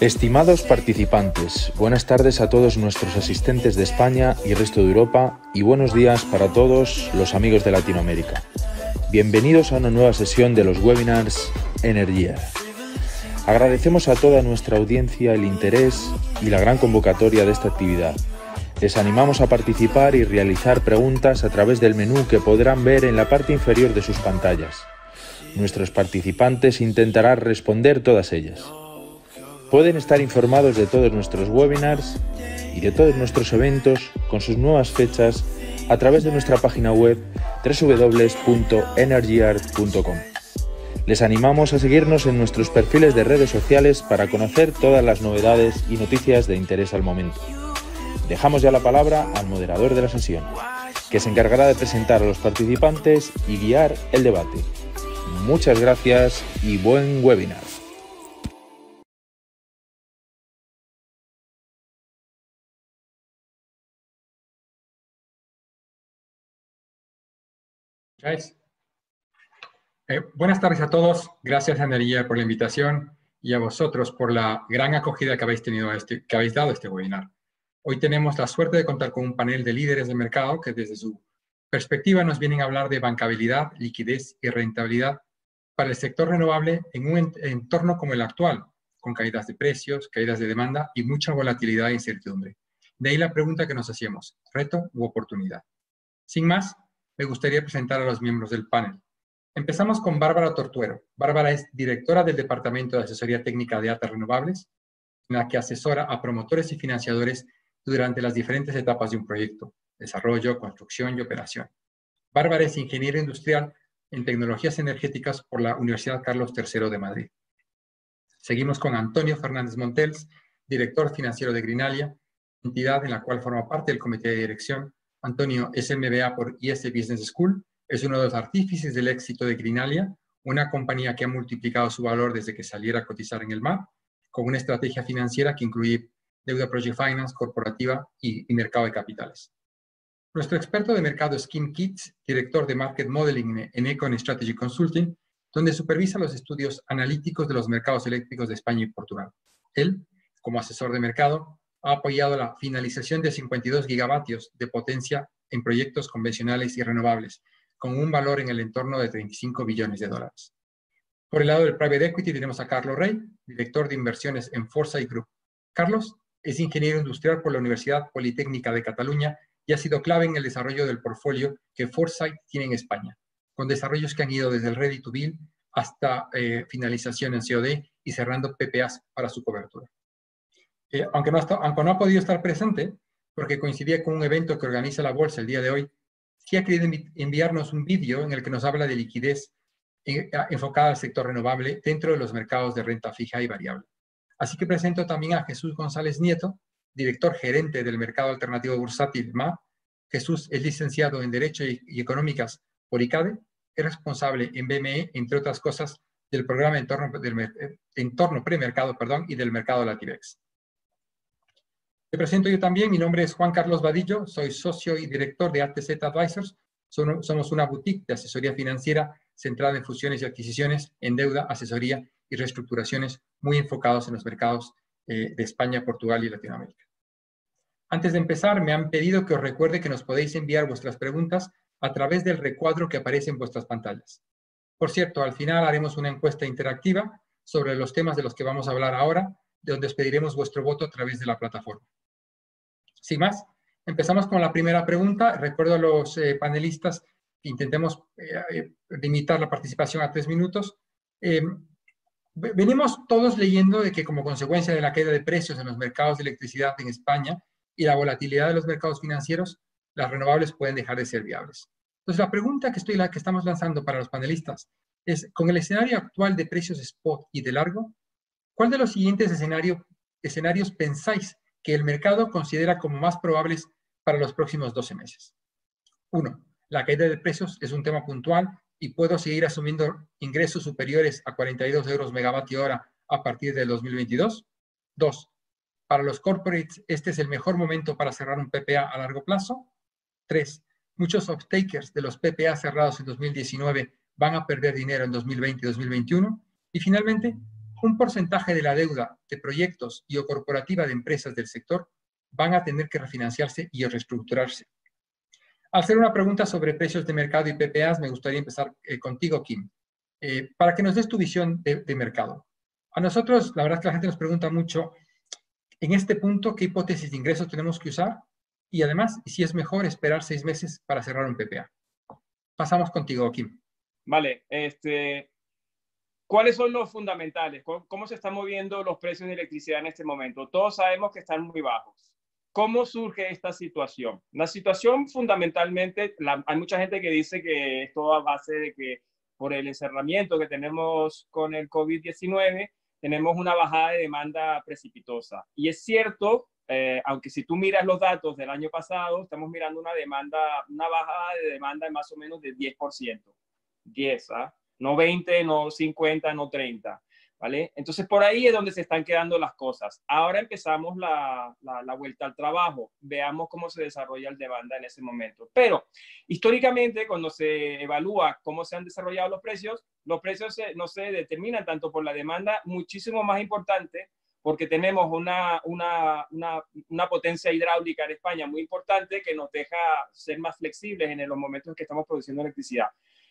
Estimados participantes, buenas tardes a todos nuestros asistentes de España y resto de Europa y buenos días para todos los amigos de Latinoamérica. Bienvenidos a una nueva sesión de los webinars Energía. Agradecemos a toda nuestra audiencia el interés y la gran convocatoria de esta actividad. Les animamos a participar y realizar preguntas a través del menú que podrán ver en la parte inferior de sus pantallas. Nuestros participantes intentarán responder todas ellas. Pueden estar informados de todos nuestros webinars y de todos nuestros eventos con sus nuevas fechas a través de nuestra página web www.energyart.com. Les animamos a seguirnos en nuestros perfiles de redes sociales para conocer todas las novedades y noticias de interés al momento. Dejamos ya la palabra al moderador de la sesión, que se encargará de presentar a los participantes y guiar el debate. Muchas gracias y buen webinar. Eh, buenas tardes a todos. Gracias, Energía, por la invitación y a vosotros por la gran acogida que habéis, tenido este, que habéis dado a este webinar. Hoy tenemos la suerte de contar con un panel de líderes de mercado que desde su perspectiva nos vienen a hablar de bancabilidad, liquidez y rentabilidad para el sector renovable en un entorno como el actual, con caídas de precios, caídas de demanda y mucha volatilidad e incertidumbre. De ahí la pregunta que nos hacíamos, reto u oportunidad. Sin más, me gustaría presentar a los miembros del panel. Empezamos con Bárbara Tortuero. Bárbara es directora del Departamento de Asesoría Técnica de Atas Renovables, en la que asesora a promotores y financiadores durante las diferentes etapas de un proyecto, desarrollo, construcción y operación. Bárbara es ingeniera industrial en tecnologías energéticas por la Universidad Carlos III de Madrid. Seguimos con Antonio Fernández Montels, director financiero de Grinalia, entidad en la cual forma parte del comité de dirección Antonio es por IS Business School, es uno de los artífices del éxito de Grinalia, una compañía que ha multiplicado su valor desde que saliera a cotizar en el mar, con una estrategia financiera que incluye deuda project finance, corporativa y, mercado de capitales. Nuestro experto de mercado es Kim Kitts, director de Market Modeling en Econ Strategy Consulting, donde supervisa los estudios analíticos de los mercados eléctricos de España y Portugal. Él, como asesor de mercado, ha apoyado la finalización de 52 gigavatios de potencia en proyectos convencionales y renovables, con un valor en el entorno de 35 billones de dólares. Por el lado del private equity tenemos a Carlos Rey, director de inversiones en Foresight Group. Carlos es ingeniero industrial por la Universidad Politécnica de Cataluña y ha sido clave en el desarrollo del portfolio que Foresight tiene en España, con desarrollos que han ido desde el Ready to Build hasta eh, finalización en COD y cerrando PPAs para su cobertura. Eh, aunque, no aunque no ha podido estar presente, porque coincidía con un evento que organiza la Bolsa el día de hoy, sí ha querido enviarnos un vídeo en el que nos habla de liquidez eh, enfocada al sector renovable dentro de los mercados de renta fija y variable. Así que presento también a Jesús González Nieto, director gerente del mercado alternativo bursátil MA. Jesús es licenciado en Derecho y Económicas por ICADE, es responsable en BME, entre otras cosas, del programa Entorno, del, eh, entorno Premercado perdón, y del mercado Latibex. Me presento yo también, mi nombre es Juan Carlos Vadillo, soy socio y director de ATZ Advisors. Somos una boutique de asesoría financiera centrada en fusiones y adquisiciones, en deuda, asesoría y reestructuraciones muy enfocados en los mercados eh, de España, Portugal y Latinoamérica. Antes de empezar, me han pedido que os recuerde que nos podéis enviar vuestras preguntas a través del recuadro que aparece en vuestras pantallas. Por cierto, al final haremos una encuesta interactiva sobre los temas de los que vamos a hablar ahora, de donde os pediremos vuestro voto a través de la plataforma. Sin más, empezamos con la primera pregunta. Recuerdo a los eh, panelistas que intentemos eh, eh, limitar la participación a tres minutos. Em, venimos todos leyendo de que como consecuencia de la caída de precios en los mercados de electricidad en España y la volatilidad de los mercados financieros, las renovables pueden dejar de ser viables. Entonces, la pregunta que, estoy, la que estamos lanzando para los panelistas es, con el escenario actual de precios spot y de largo, ¿cuál de los siguientes escenarios pensáis que el mercado considera como más probables para los próximos 12 meses. Uno, la caída de precios es un tema puntual y puedo seguir asumiendo ingresos superiores a 42 euros megavatio hora a partir del 2022. Dos, para los corporates este es el mejor momento para cerrar un PPA a largo plazo. Tres, muchos off-takers de los PPA cerrados en 2019 van a perder dinero en 2020 y 2021. Y finalmente, un porcentaje de la deuda de proyectos y o corporativa de empresas del sector van a tener que refinanciarse y reestructurarse. Al hacer una pregunta sobre precios de mercado y PPAs, me gustaría empezar eh, contigo, Kim, eh, para que nos des tu visión de, de, mercado. A nosotros, la verdad es que la gente nos pregunta mucho, en este punto, ¿qué hipótesis de ingresos tenemos que usar? Y además, si es mejor esperar seis meses para cerrar un PPA. Pasamos contigo, Kim. Vale, este, ¿cuáles son los fundamentales? ¿Cómo se están moviendo los precios de electricidad en este momento? Todos sabemos que están muy bajos. ¿Cómo surge esta situación? La situación fundamentalmente, hay mucha gente que dice que esto a base de que por el encerramiento que tenemos con el COVID-19, tenemos una bajada de demanda precipitosa. Y es cierto, eh, aunque si tú miras los datos del año pasado, estamos mirando una demanda, una bajada de demanda de más o menos de 10%. 10, ¿ah? No 20, no 50, no 30. ¿Vale? Entonces, por ahí es donde se están quedando las cosas. Ahora empezamos la, la, vuelta al trabajo. Veamos cómo se desarrolla el demanda en ese momento. Pero, históricamente, cuando se evalúa cómo se han desarrollado los precios, los precios no se determinan tanto por la demanda, muchísimo más importante, porque tenemos una, una, una, una, potencia hidráulica en España muy importante que nos deja ser más flexibles en los momentos en que estamos produciendo electricidad.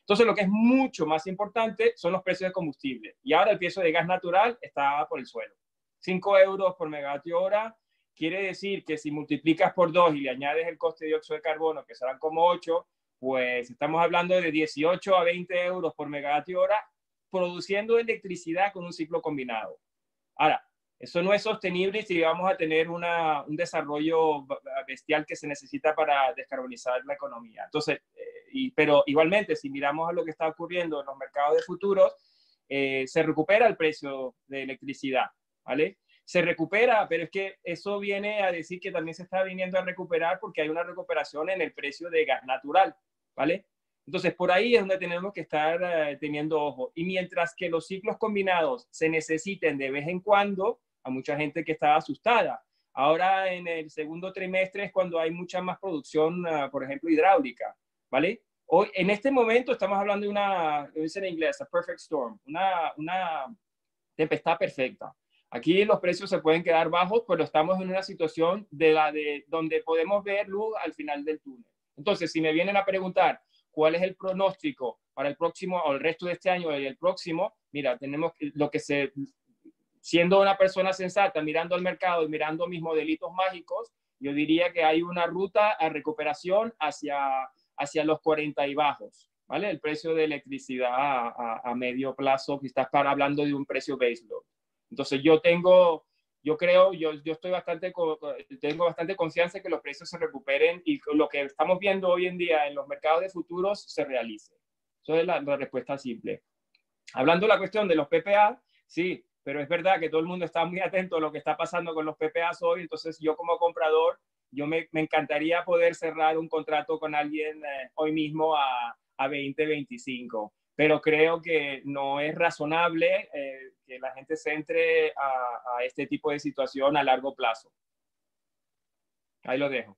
Entonces, lo que es mucho más importante son los precios de combustible. Y ahora el precio de gas natural está por el suelo. 5 euros por megavatio hora quiere decir que si multiplicas por 2 y le añades el coste de dióxido de carbono, que serán como 8, pues estamos hablando de 18 a 20 euros por megavatio hora produciendo electricidad con un ciclo combinado. Ahora, eso no es sostenible si vamos a tener una, un desarrollo bestial que se necesita para descarbonizar la economía. Entonces, eh, pero igualmente, si miramos a lo que está ocurriendo en los mercados de futuros, eh, se recupera el precio de electricidad, ¿vale? Se recupera, pero es que eso viene a decir que también se está viniendo a recuperar porque hay una recuperación en el precio de gas natural, ¿vale? Entonces, por ahí es donde tenemos que estar eh, teniendo ojo. Y mientras que los ciclos combinados se necesiten de vez en cuando, a mucha gente que estaba asustada. Ahora en el segundo trimestre es cuando hay mucha más producción, ah, por ejemplo, hidráulica, ¿vale? Hoy, en este momento estamos hablando de una, lo dice en inglés, a perfect storm, una, una tempestad perfecta. Aquí los precios se pueden quedar bajos, pero estamos en una situación de la de donde podemos ver luz al final del túnel. Entonces, si me vienen a preguntar cuál es el pronóstico para el próximo o el resto de este año y el próximo, mira, tenemos lo que se siendo una persona sensata, mirando al mercado y mirando mis modelitos mágicos, yo diría que hay una ruta a recuperación hacia, hacia los 40 y bajos, ¿vale? El precio de electricidad a, medio plazo, que estás hablando de un precio base load. Entonces yo tengo, yo creo, yo, yo estoy bastante, tengo bastante confianza que los precios se recuperen y lo que estamos viendo hoy en día en los mercados de futuros se realice. Eso es la, la respuesta simple. Hablando de la cuestión de los PPA, sí, pero es verdad que todo el mundo está muy atento a lo que está pasando con los PPAs hoy, entonces yo como comprador, yo me, me encantaría poder cerrar un contrato con alguien eh, hoy mismo a, a 2025, pero creo que no es razonable eh, que la gente se entre a, este tipo de situación a largo plazo. Ahí lo dejo.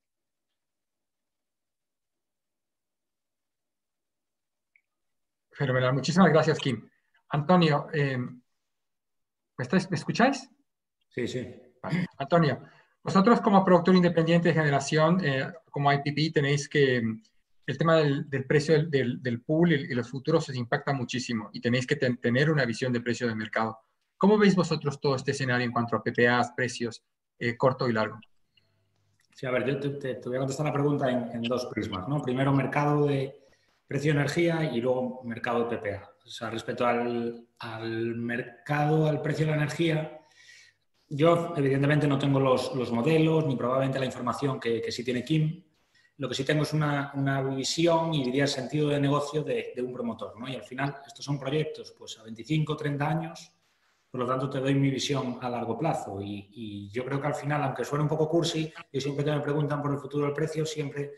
Fenomenal. Muchísimas gracias, Kim. Antonio, eh, ¿Me, escucháis? Sí, sí. Antonio, vosotros como productor independiente de generación, eh, como IPP, tenéis que el tema del, precio del, del, pool y, los futuros os impacta muchísimo y tenéis que tener una visión de precio de mercado. ¿Cómo veis vosotros todo este escenario en cuanto a PPAs, precios, eh, corto y largo? Sí, a ver, yo te, voy a contestar la pregunta en, en, dos prismas. ¿no? Primero, mercado de precio de energía y luego mercado de PPA. O sea, respecto al, mercado, al precio de la energía, yo evidentemente no tengo los, modelos ni probablemente la información que, sí tiene Kim. Lo que sí tengo es una, visión y diría el sentido de negocio de, un promotor. ¿no? Y al final, estos son proyectos pues, a 25, 30 años, por lo tanto te doy mi visión a largo plazo. Y, yo creo que al final, aunque suene un poco cursi, y siempre que me preguntan por el futuro del precio, siempre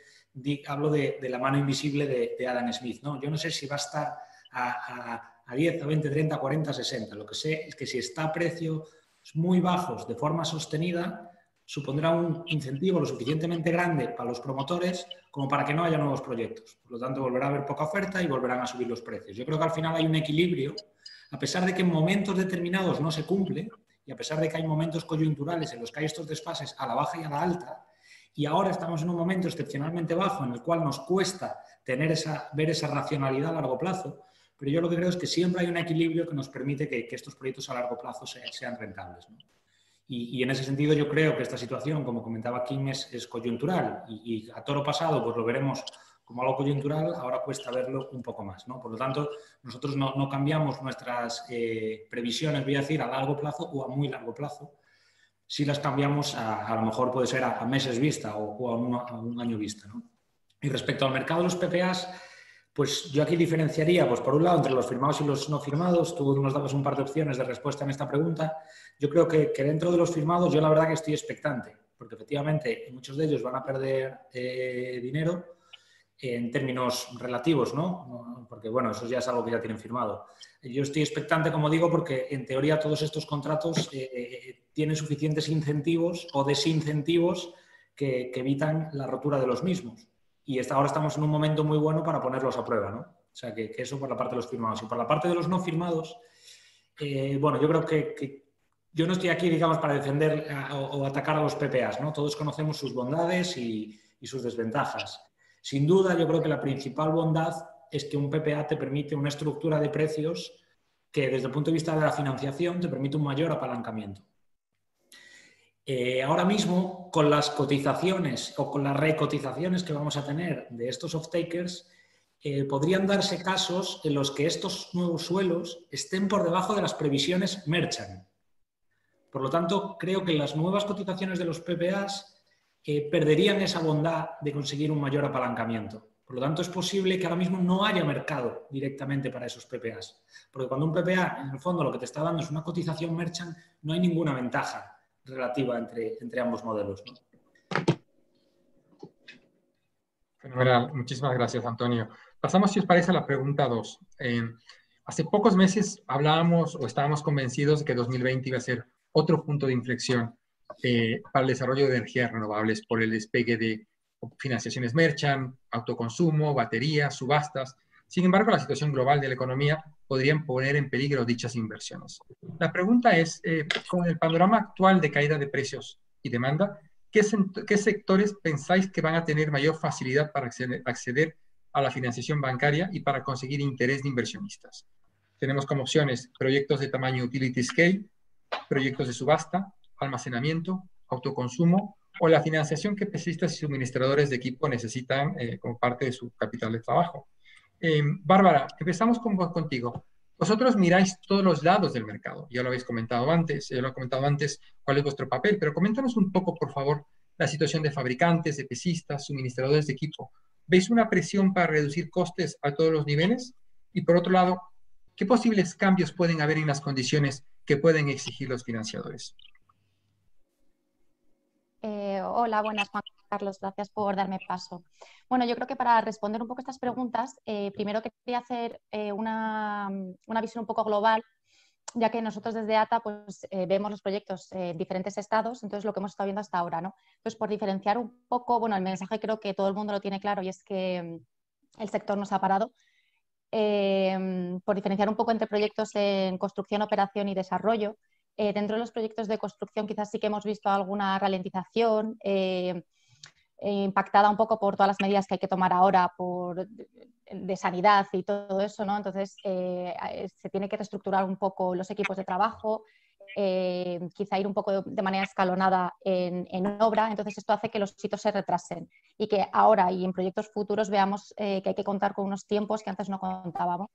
hablo de, la mano invisible de, de Adam Smith. ¿no? Yo no sé si va a estar a, 10, a 20, 30, 40, 60. Lo que sé es que si está a precios muy bajos de forma sostenida, supondrá un incentivo lo suficientemente grande para los promotores como para que no haya nuevos proyectos. Por lo tanto, volverá a haber poca oferta y volverán a subir los precios. Yo creo que al final hay un equilibrio a pesar de que en momentos determinados no se cumple, y a pesar de que hay momentos coyunturales en los que hay estos desfases a la baja y a la alta, y ahora estamos en un momento excepcionalmente bajo en el cual nos cuesta tener esa, ver esa racionalidad a largo plazo, pero yo lo que creo es que siempre hay un equilibrio que nos permite que, estos proyectos a largo plazo sean rentables. Y, en ese sentido yo creo que esta situación, como comentaba Kim, es, coyuntural y, a toro pasado pues lo veremos como algo coyuntural, ahora cuesta verlo un poco más. ¿no? Por lo tanto, nosotros no, cambiamos nuestras eh, previsiones, voy a decir, a largo plazo o a muy largo plazo. Si las cambiamos, a, lo mejor puede ser a, meses vista o, a, un, año vista. Y respecto al mercado de los PPAs, pues yo aquí diferenciaría, pues por un lado, entre los firmados y los no firmados. Tú nos dabas un par de opciones de respuesta en esta pregunta. Yo creo que, dentro de los firmados, yo la verdad que estoy expectante, porque efectivamente muchos de ellos van a perder eh, dinero en términos relativos, ¿no? Porque, bueno, eso ya es algo que ya tienen firmado. Yo estoy expectante, como digo, porque en teoría todos estos contratos eh, eh, tienen suficientes incentivos o desincentivos que evitan la rotura de los mismos y ahora estamos en un momento muy bueno para ponerlos a prueba, ¿no? O sea, que, eso por la parte de los firmados. Y por la parte de los no firmados, eh, bueno, yo creo que, yo no estoy aquí, digamos, para defender o, atacar a los PPAs, ¿no? Todos conocemos sus bondades y, sus desventajas. Sin duda, yo creo que la principal bondad es que un PPA te permite una estructura de precios que desde el punto de vista de la financiación te permite un mayor apalancamiento. Eh, ahora mismo, con las cotizaciones o con las recotizaciones que vamos a tener de estos off-takers, eh, podrían darse casos en los que estos nuevos suelos estén por debajo de las previsiones merchant. Por lo tanto, creo que las nuevas cotizaciones de los PPAs eh, perderían esa bondad de conseguir un mayor apalancamiento. Por lo tanto, es posible que ahora mismo no haya mercado directamente para esos PPAs. Porque cuando un PPA, en el fondo, lo que te está dando es una cotización merchant, no hay ninguna ventaja relativa entre, entre ambos modelos. Fenomenal, muchísimas gracias Antonio. Pasamos, si os parece, a la pregunta 2. hace pocos meses hablábamos o estábamos convencidos de que 2020 iba a ser otro punto de inflexión eh, para el desarrollo de energías renovables por el despegue de financiaciones merchant, autoconsumo, baterías, subastas. Sin embargo, la situación global de la economía podrían poner en peligro dichas inversiones. La pregunta es, eh, con el panorama actual de caída de precios y demanda, ¿qué, sectores pensáis que van a tener mayor facilidad para acceder, a la financiación bancaria y para conseguir interés de inversionistas? Tenemos como opciones proyectos de tamaño utility scale, proyectos de subasta, almacenamiento, autoconsumo o la financiación que pesistas y suministradores de equipo necesitan eh, como parte de su capital de trabajo. Em, Bárbara, empezamos con, contigo. Vosotros miráis todos los lados del mercado. Ya lo habéis comentado antes, ya lo he comentado antes cuál es vuestro papel, pero coméntanos un poco, por favor, la situación de fabricantes, de pesistas, suministradores de equipo. ¿Veis una presión para reducir costes a todos los niveles? Y por otro lado, ¿qué posibles cambios pueden haber en las condiciones que pueden exigir los financiadores? Eh, hola, buenas, Juan Carlos. Gracias por darme paso. Bueno, yo creo que para responder un poco estas preguntas, eh, primero quería hacer eh, una, visión un poco global, ya que nosotros desde ATA pues, vemos los proyectos en diferentes estados, entonces lo que hemos estado viendo hasta ahora. ¿no? Entonces, por diferenciar un poco, bueno, el mensaje creo que todo el mundo lo tiene claro y es que mm, el sector nos ha parado. por diferenciar un poco entre proyectos en construcción, operación y desarrollo, eh, dentro de los proyectos de construcción quizás sí que hemos visto alguna ralentización eh, eh, impactada un poco por todas las medidas que hay que tomar ahora por, de sanidad y todo eso, ¿no? Entonces se tiene que reestructurar un poco los equipos de trabajo, quizá ir un poco de, manera escalonada en, obra, entonces esto hace que los hitos se retrasen y que ahora y en proyectos futuros veamos que hay que contar con unos tiempos que antes no contábamos.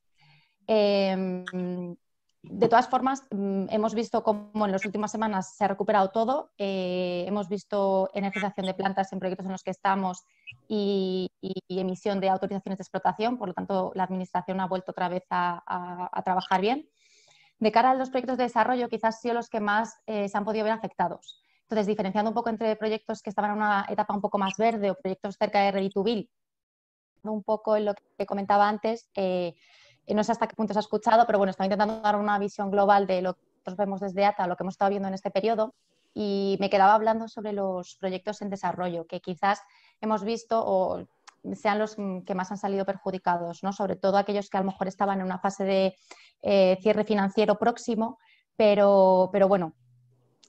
De todas formas, mm, hemos visto cómo en las últimas semanas se ha recuperado todo. Eh, hemos visto energización de plantas en proyectos en los que estamos y, emisión de autorizaciones de explotación. Por lo tanto, la Administración ha vuelto otra vez a, trabajar bien. De cara a los proyectos de desarrollo, quizás han sido los que más eh, se han podido ver afectados. Entonces, diferenciando un poco entre proyectos que estaban en una etapa un poco más verde o proyectos cerca de Ready to Build, un poco en lo que comentaba antes, eh, no sé hasta qué punto se ha escuchado, pero bueno, estaba intentando dar una visión global de lo que nosotros vemos desde ATA, lo que hemos estado viendo en este periodo, y me quedaba hablando sobre los proyectos en desarrollo, que quizás hemos visto, o sean los que más han salido perjudicados, ¿no? sobre todo aquellos que a lo mejor estaban en una fase de eh, cierre financiero próximo, pero, pero bueno,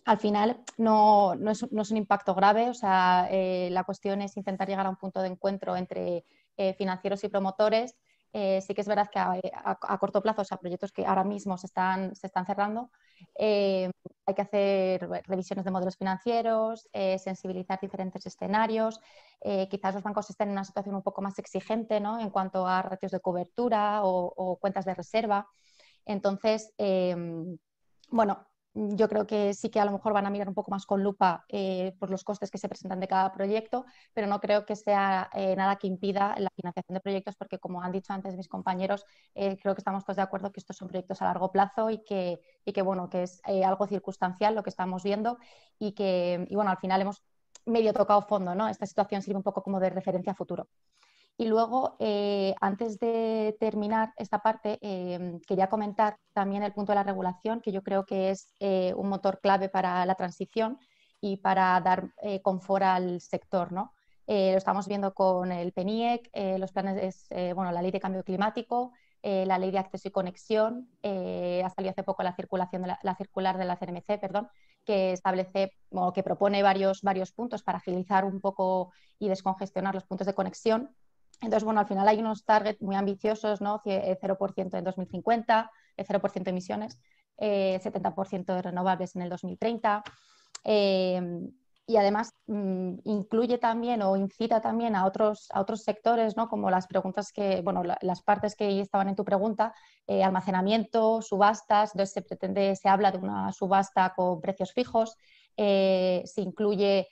al final no, es, un impacto grave, o sea, eh, la cuestión es intentar llegar a un punto de encuentro entre eh, financieros y promotores. Eh, sí que es verdad que a, corto plazo, o sea, proyectos que ahora mismo se están, se están cerrando, hay que hacer revisiones de modelos financieros, sensibilizar diferentes escenarios. quizás los bancos estén en una situación un poco más exigente ¿no? en cuanto a ratios de cobertura o cuentas de reserva. Entonces, bueno, yo creo que sí que a lo mejor van a mirar un poco más con lupa eh, por los costes que se presentan de cada proyecto, pero no creo que sea eh, nada que impida la financiación de proyectos, porque como han dicho antes mis compañeros, eh, creo que estamos todos de acuerdo que estos son proyectos a largo plazo y que, y que bueno, que es algo circunstancial lo que estamos viendo y que, y bueno, al final hemos medio tocado fondo, ¿no? Esta situación sirve un poco como de referencia a futuro. Y luego, eh, antes de terminar esta parte, em, quería comentar también el punto de la regulación, que yo creo que es eh, un motor clave para la transición y para dar eh, confort al sector. ¿no? lo estamos viendo con el PENIEC, los planes, bueno, la ley de cambio climático, la ley de acceso y conexión, ha salido hace poco la, circulación de la, circular de la CNMC, perdón, que establece o que propone varios, varios puntos para agilizar un poco y descongestionar los puntos de conexión entonces, bueno, al final hay unos targets muy ambiciosos, ¿no? 0% en 2050, 0% de emisiones, 70% eh, de renovables en el 2030. Eh, y además mm, incluye también o incita también a otros, a otros sectores, ¿no? como las preguntas que, bueno, las partes que estaban en tu pregunta, eh, almacenamiento, subastas, entonces se pretende, se habla de una subasta con precios fijos, se incluye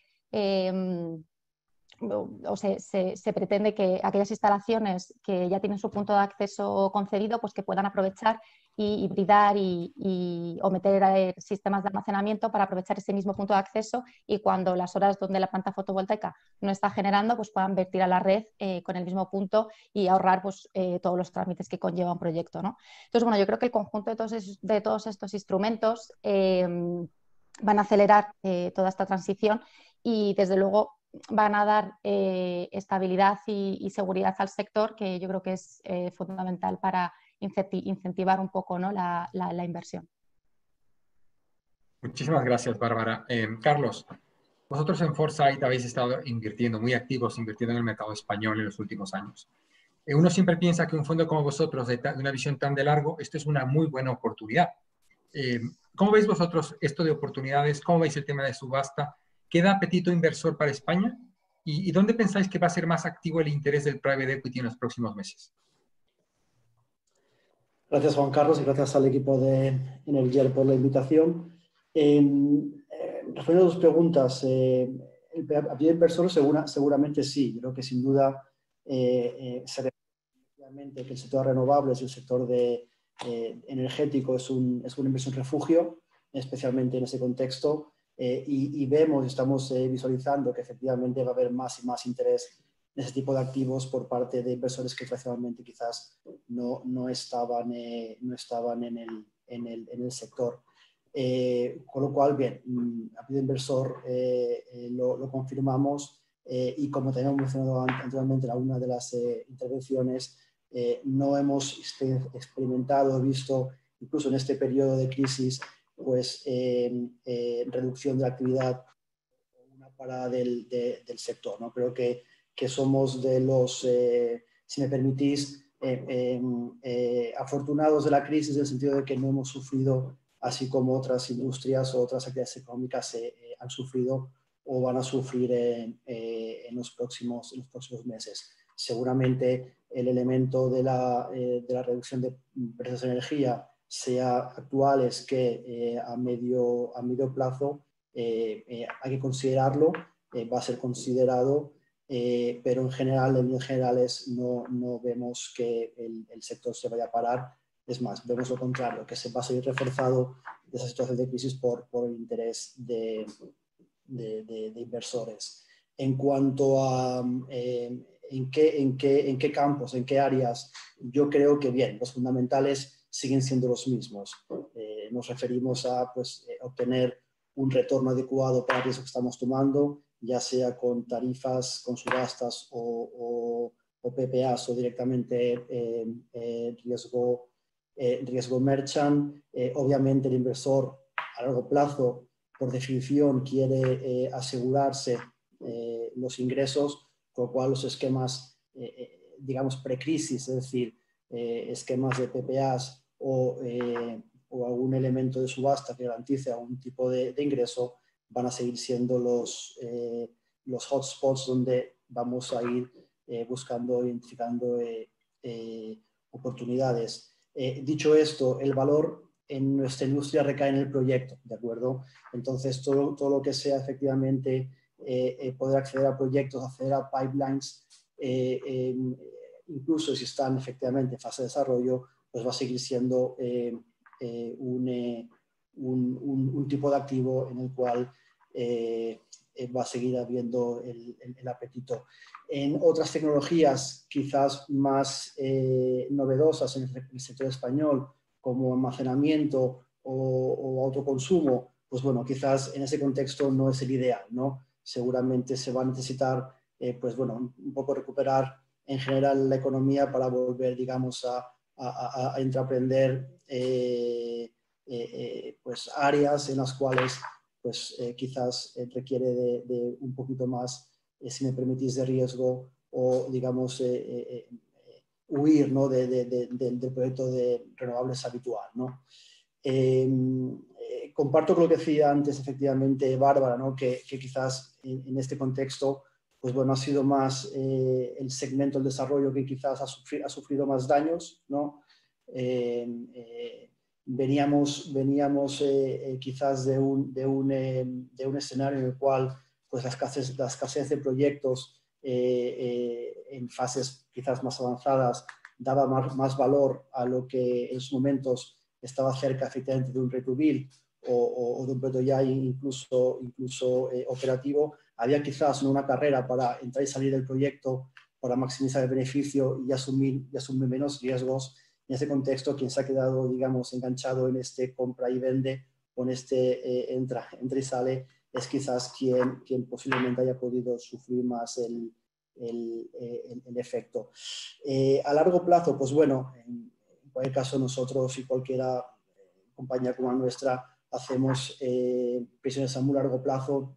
o se, pretende que aquellas instalaciones que ya tienen su punto de acceso concedido, pues que puedan aprovechar y hibridar y, o meter eh, sistemas de almacenamiento para aprovechar ese mismo punto de acceso y cuando las horas donde la planta fotovoltaica no está generando, pues puedan vertir a la red eh, con el mismo punto y ahorrar pues, eh, todos los trámites que conlleva un proyecto. ¿no? Entonces, bueno, yo creo que el conjunto de todos, de todos estos instrumentos van a acelerar toda esta transición y desde luego van a dar eh, estabilidad y, seguridad al sector, que yo creo que es eh, fundamental para incentivar un poco ¿no? la, inversión. Muchísimas gracias, Bárbara. Eh, Carlos, vosotros en Foresight habéis estado invirtiendo, muy activos, invirtiendo en el mercado español en los últimos años. uno siempre piensa que un fondo como vosotros, de, una visión tan de largo, esto es una muy buena oportunidad. ¿Cómo veis vosotros esto de oportunidades? ¿Cómo veis el tema de subasta? ¿Queda apetito inversor para España? ¿Y, dónde pensáis que va a ser más activo el interés del private equity en los próximos meses? Gracias, Juan Carlos, y gracias al equipo de Energier por la invitación. Eh, a tus preguntas, eh, el apetito inversor seguramente sí. creo que sin duda eh, se ve que el sector de renovables y el sector energético es, un, es una inversión refugio, especialmente en ese contexto. Eh, y, vemos, estamos eh, visualizando que efectivamente va a haber más y más interés en ese tipo de activos por parte de inversores que tradicionalmente quizás no, no estaban, eh, no estaban en, el, en, el, en el sector. con lo cual, bien, mm, a pedido inversor lo, lo, confirmamos y como teníamos mencionado anteriormente en alguna de las intervenciones, no hemos experimentado, visto incluso en este periodo de crisis, pues eh, eh, reducción de actividad, una parada del, sector. ¿no? Creo que, que, somos de los, eh, si me permitís, afortunados de la crisis en el sentido de que no hemos sufrido, así como otras industrias o otras actividades económicas han sufrido o van a sufrir en, en, los, próximos, los próximos meses. Seguramente el elemento de la, de la reducción de precios de energía sea actuales que eh, a, medio, a medio plazo, eh, eh, hay que considerarlo, va a ser considerado, pero en general, en generales, no, no vemos que el, el, sector se vaya a parar. Es más, vemos lo contrario, que se va a seguir reforzado de esa situación de crisis por, por el interés de, de, de, inversores. En cuanto a en, qué, en, qué, en qué campos, en qué áreas, yo creo que bien, los fundamentales siguen siendo los mismos. Eh, nos referimos a pues, eh, obtener un retorno adecuado para el riesgo que estamos tomando, ya sea con tarifas, con subastas o, o PPAs o directamente riesgo, riesgo merchant. obviamente el inversor a largo plazo, por definición, quiere asegurarse los ingresos, con lo cual los esquemas, digamos, precrisis, es decir, esquemas de PPAs o, o, algún elemento de subasta que garantice algún tipo de, de ingreso, van a seguir siendo los, eh, los hotspots donde vamos a ir eh, buscando, identificando eh, oportunidades. dicho esto, el valor en nuestra industria recae en el proyecto, ¿de acuerdo? Entonces, todo, todo lo que sea efectivamente poder acceder a proyectos, acceder a pipelines, incluso si están efectivamente en fase de desarrollo, pues va a seguir siendo un, un, tipo de activo en el cual eh, eh, va a seguir habiendo el, apetito. En otras tecnologías quizás más eh, novedosas en el, sector español, como almacenamiento o, autoconsumo, pues bueno, quizás en ese contexto no es el ideal, ¿no? Seguramente se va a necesitar, pues bueno, un poco recuperar en general la economía para volver, digamos, a, a, a, intraprender eh, eh, pues áreas en las cuales pues eh, quizás requiere de, un poquito más, si me permitís, de riesgo o digamos huir ¿no? del proyecto de renovables habitual. ¿no? Em, comparto con lo que decía antes efectivamente Bárbara, ¿no? que, quizás en, este contexto pues bueno, ha sido más el segmento del desarrollo que quizás ha, sufrido, más daños, ¿no? Em, veníamos, veníamos eh, eh, quizás de un, de, un, eh, de un, escenario en el cual pues, la, escasez, la escasez de proyectos en fases quizás más avanzadas daba más, más, valor a lo que en sus momentos estaba cerca efectivamente de un retubil o, o, de un proyecto ya incluso, incluso operativo. Había quizás una carrera para entrar y salir del proyecto para maximizar el beneficio y asumir, y asumir menos riesgos en ese contexto, quien se ha quedado, digamos, enganchado en este compra y vende, con este eh, entra, entra y sale, es quizás quien, quien posiblemente haya podido sufrir más el, el, eh, efecto. Eh, a largo plazo, pues bueno, en, cualquier caso nosotros y cualquiera compañía como la nuestra hacemos prisiones a muy largo plazo,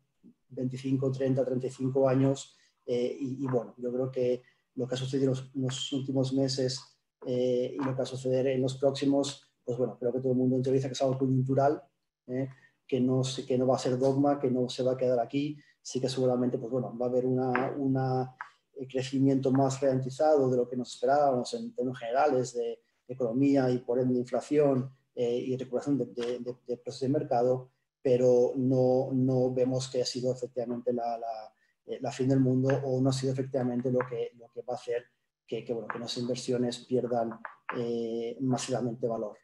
25, 30, 35 años, y, y, bueno, yo creo que lo que ha sucedido en los últimos meses eh, y lo que va a suceder en los próximos, pues bueno, creo que todo el mundo interioriza que es algo coyuntural, eh, que, no, que no va a ser dogma, que no se va a quedar aquí, sí que seguramente pues bueno, va a haber un eh, crecimiento más garantizado de lo que nos esperábamos en términos generales de, economía y por ende de inflación y recuperación de, de, de, de mercado, pero no, no vemos que ha sido efectivamente la, la, la, fin del mundo o no ha sido efectivamente lo que, lo que va a hacer que, que, bueno, que las inversiones pierdan eh, masivamente valor.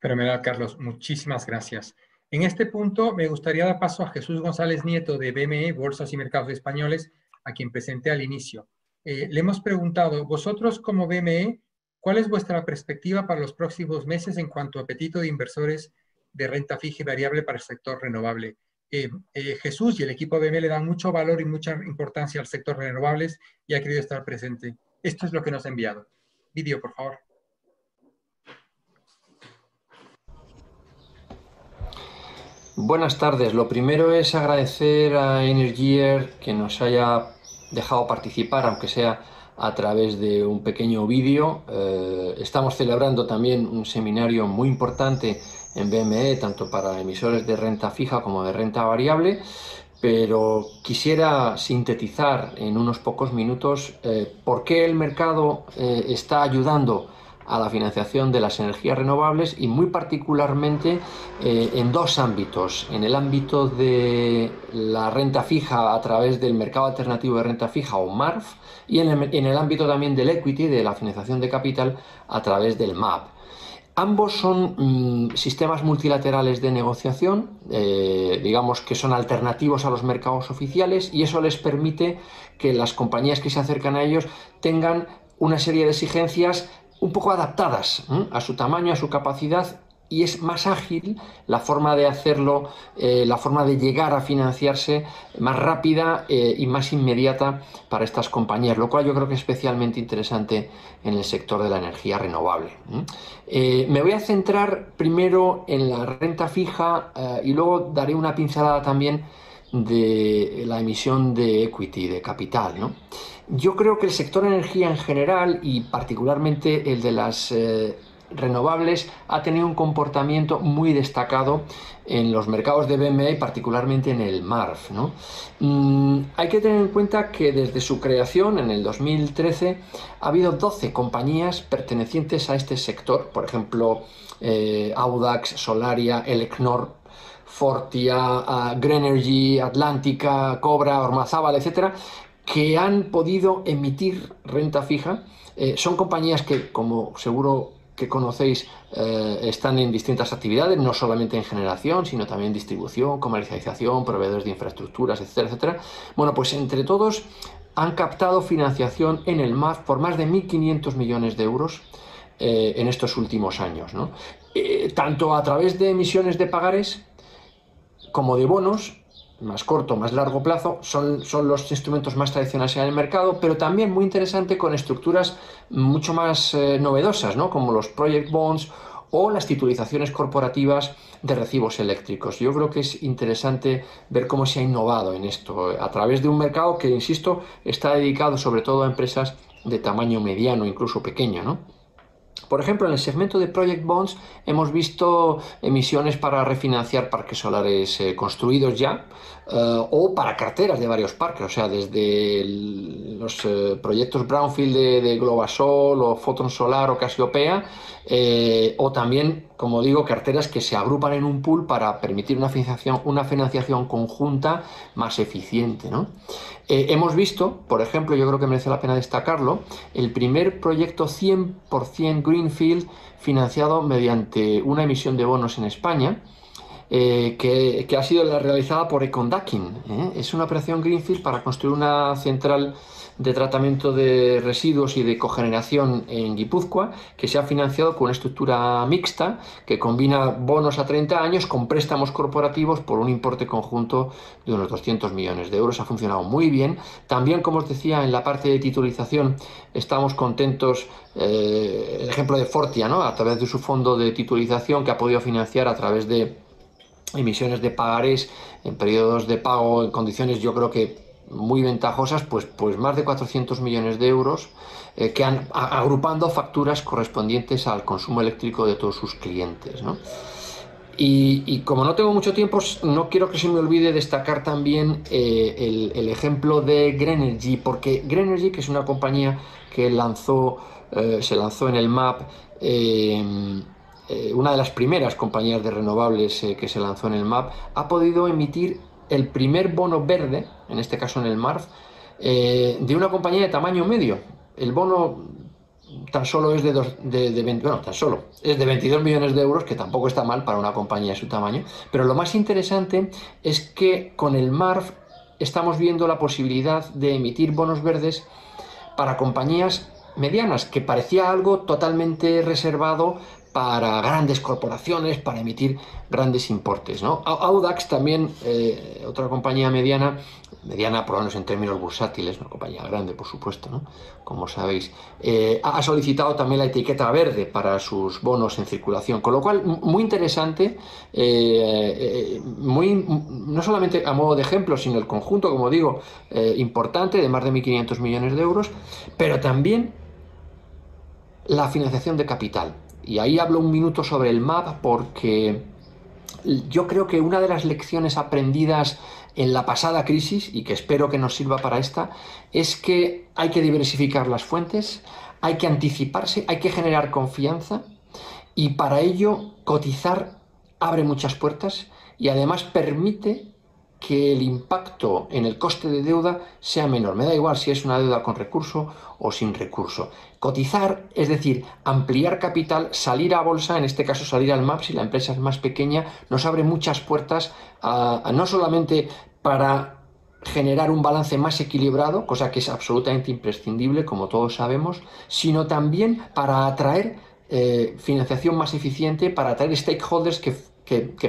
Fenomenal, Carlos. Muchísimas gracias. En este punto me gustaría dar paso a Jesús González Nieto de BME, Bolsas y Mercados Españoles, a quien presenté al inicio. Eh, le hemos preguntado, vosotros como BME, ¿cuál es vuestra perspectiva para los próximos meses en cuanto a apetito de inversores de renta fija y variable para el sector renovable? Eh, Jesús y el equipo BME le dan mucho valor y mucha importancia al sector renovables y ha querido estar presente. Esto es lo que nos ha enviado. Vídeo, por favor. Buenas tardes. Lo primero es agradecer a Energier que nos haya dejado participar, aunque sea a través de un pequeño vídeo. Eh, estamos celebrando también un seminario muy importante en BME, tanto para emisores de renta fija como de renta variable, pero quisiera sintetizar en unos pocos minutos eh, por qué el mercado eh, está ayudando a la financiación de las energías renovables y muy particularmente eh, en dos ámbitos. En el ámbito de la renta fija a través del mercado alternativo de renta fija o MARF y en el, en el ámbito también del equity, de la financiación de capital a través del MAP. Ambos son mm, sistemas multilaterales de negociación, eh, digamos que son alternativos a los mercados oficiales y eso les permite que las compañías que se acercan a ellos tengan una serie de exigencias un poco adaptadas a su tamaño, a su capacidad y es más ágil la forma de hacerlo, eh, la forma de llegar a financiarse más rápida eh, y más inmediata para estas compañías, lo cual yo creo que es especialmente interesante en el sector de la energía renovable. Eh, me voy a centrar primero en la renta fija y luego daré una pincelada también de la emisión de equity, de capital. Yo creo que el sector energía en general y particularmente el de las renovables ha tenido un comportamiento muy destacado en los mercados de BME particularmente en el MARF. Mm, hay que tener en cuenta que desde su creación en el 2013 ha habido 12 compañías pertenecientes a este sector, por ejemplo eh, Audax, Solaria, Elecnor, Fortia, Greenergy, Atlántica, Cobra, Ormazábal, etcétera, que han podido emitir renta fija. Eh, son compañías que, como seguro que conocéis eh, están en distintas actividades, no solamente en generación, sino también distribución, comercialización, proveedores de infraestructuras, etcétera, etcétera. Bueno, pues entre todos han captado financiación en el MAF por más de 1.500 millones de euros eh, en estos últimos años, eh, tanto a través de emisiones de pagares como de bonos más corto, más largo plazo, son, son los instrumentos más tradicionales en el mercado, pero también muy interesante con estructuras mucho más eh, novedosas, ¿no? como los project bonds o las titulizaciones corporativas de recibos eléctricos. Yo creo que es interesante ver cómo se ha innovado en esto a través de un mercado que, insisto, está dedicado sobre todo a empresas de tamaño mediano, incluso pequeño. ¿no? Por ejemplo, en el segmento de Project Bonds hemos visto emisiones para refinanciar parques solares eh, construidos ya eh, o para carteras de varios parques, o sea, desde los eh, proyectos Brownfield de, Globasol o Photon Solar o Casiopea, o también, como digo, carteras que se agrupan en un pool para permitir una financiación, una financiación conjunta más eficiente. ¿no? Eh, hemos visto, por ejemplo, yo creo que merece la pena destacarlo, el primer proyecto 100% Greenfield financiado mediante una emisión de bonos en España, eh, que, ha sido realizada por Econducking. ¿eh? Es una operación Greenfield para construir una central de tratamiento de residuos y de cogeneración en Guipúzcoa, que se ha financiado con una estructura mixta que combina bonos a 30 años con préstamos corporativos por un importe conjunto de unos 200 millones de euros. Ha funcionado muy bien. También, como os decía, en la parte de titulización estamos contentos. Eh, el ejemplo de Fortia, ¿no? a través de su fondo de titulización que ha podido financiar a través de emisiones de pagarés en periodos de pago en condiciones yo creo que muy ventajosas, pues, pues más de 400 millones de euros, eh, que han agrupando facturas correspondientes al consumo eléctrico de todos sus clientes. Y, como no tengo mucho tiempo, no quiero que se me olvide destacar también eh, el, ejemplo de Greenergy, porque Greenergy, que es una compañía que lanzó, eh, se lanzó en el MAP, una de las primeras compañías de renovables que se lanzó en el MAP, ha podido emitir el primer bono verde, en este caso en el MARF, eh, de una compañía de tamaño medio. El bono tan solo es de, de, tan solo es de 22 millones de euros, que tampoco está mal para una compañía de su tamaño. Pero lo más interesante es que con el MARF estamos viendo la posibilidad de emitir bonos verdes para compañías medianas, que parecía algo totalmente reservado para grandes corporaciones, para emitir grandes importes. ¿no? Audax también, eh, otra compañía mediana, mediana por lo menos en términos bursátiles, una compañía grande por supuesto, ¿no? como sabéis, eh, ha solicitado también la etiqueta verde para sus bonos en circulación, con lo cual muy interesante, eh, muy, no solamente a modo de ejemplo, sino el conjunto, como digo, importante de más de 1.500 millones de euros, pero también la financiación de capital. Y ahí hablo un minuto sobre el MAP porque yo creo que una de las lecciones aprendidas en la pasada crisis y que espero que nos sirva para esta es que hay que diversificar las fuentes, hay que anticiparse, hay que generar confianza y para ello cotizar abre muchas puertas y además permite que el impacto en el coste de deuda sea menor. Me da igual si es una deuda con recurso o sin recurso. Cotizar, es decir, ampliar capital, salir a bolsa, en este caso salir al MAP si la empresa es más pequeña, nos abre muchas puertas no solamente para generar un balance más equilibrado, cosa que es absolutamente imprescindible, como todos sabemos, sino también para atraer eh, financiación más eficiente para atraer stakeholders que,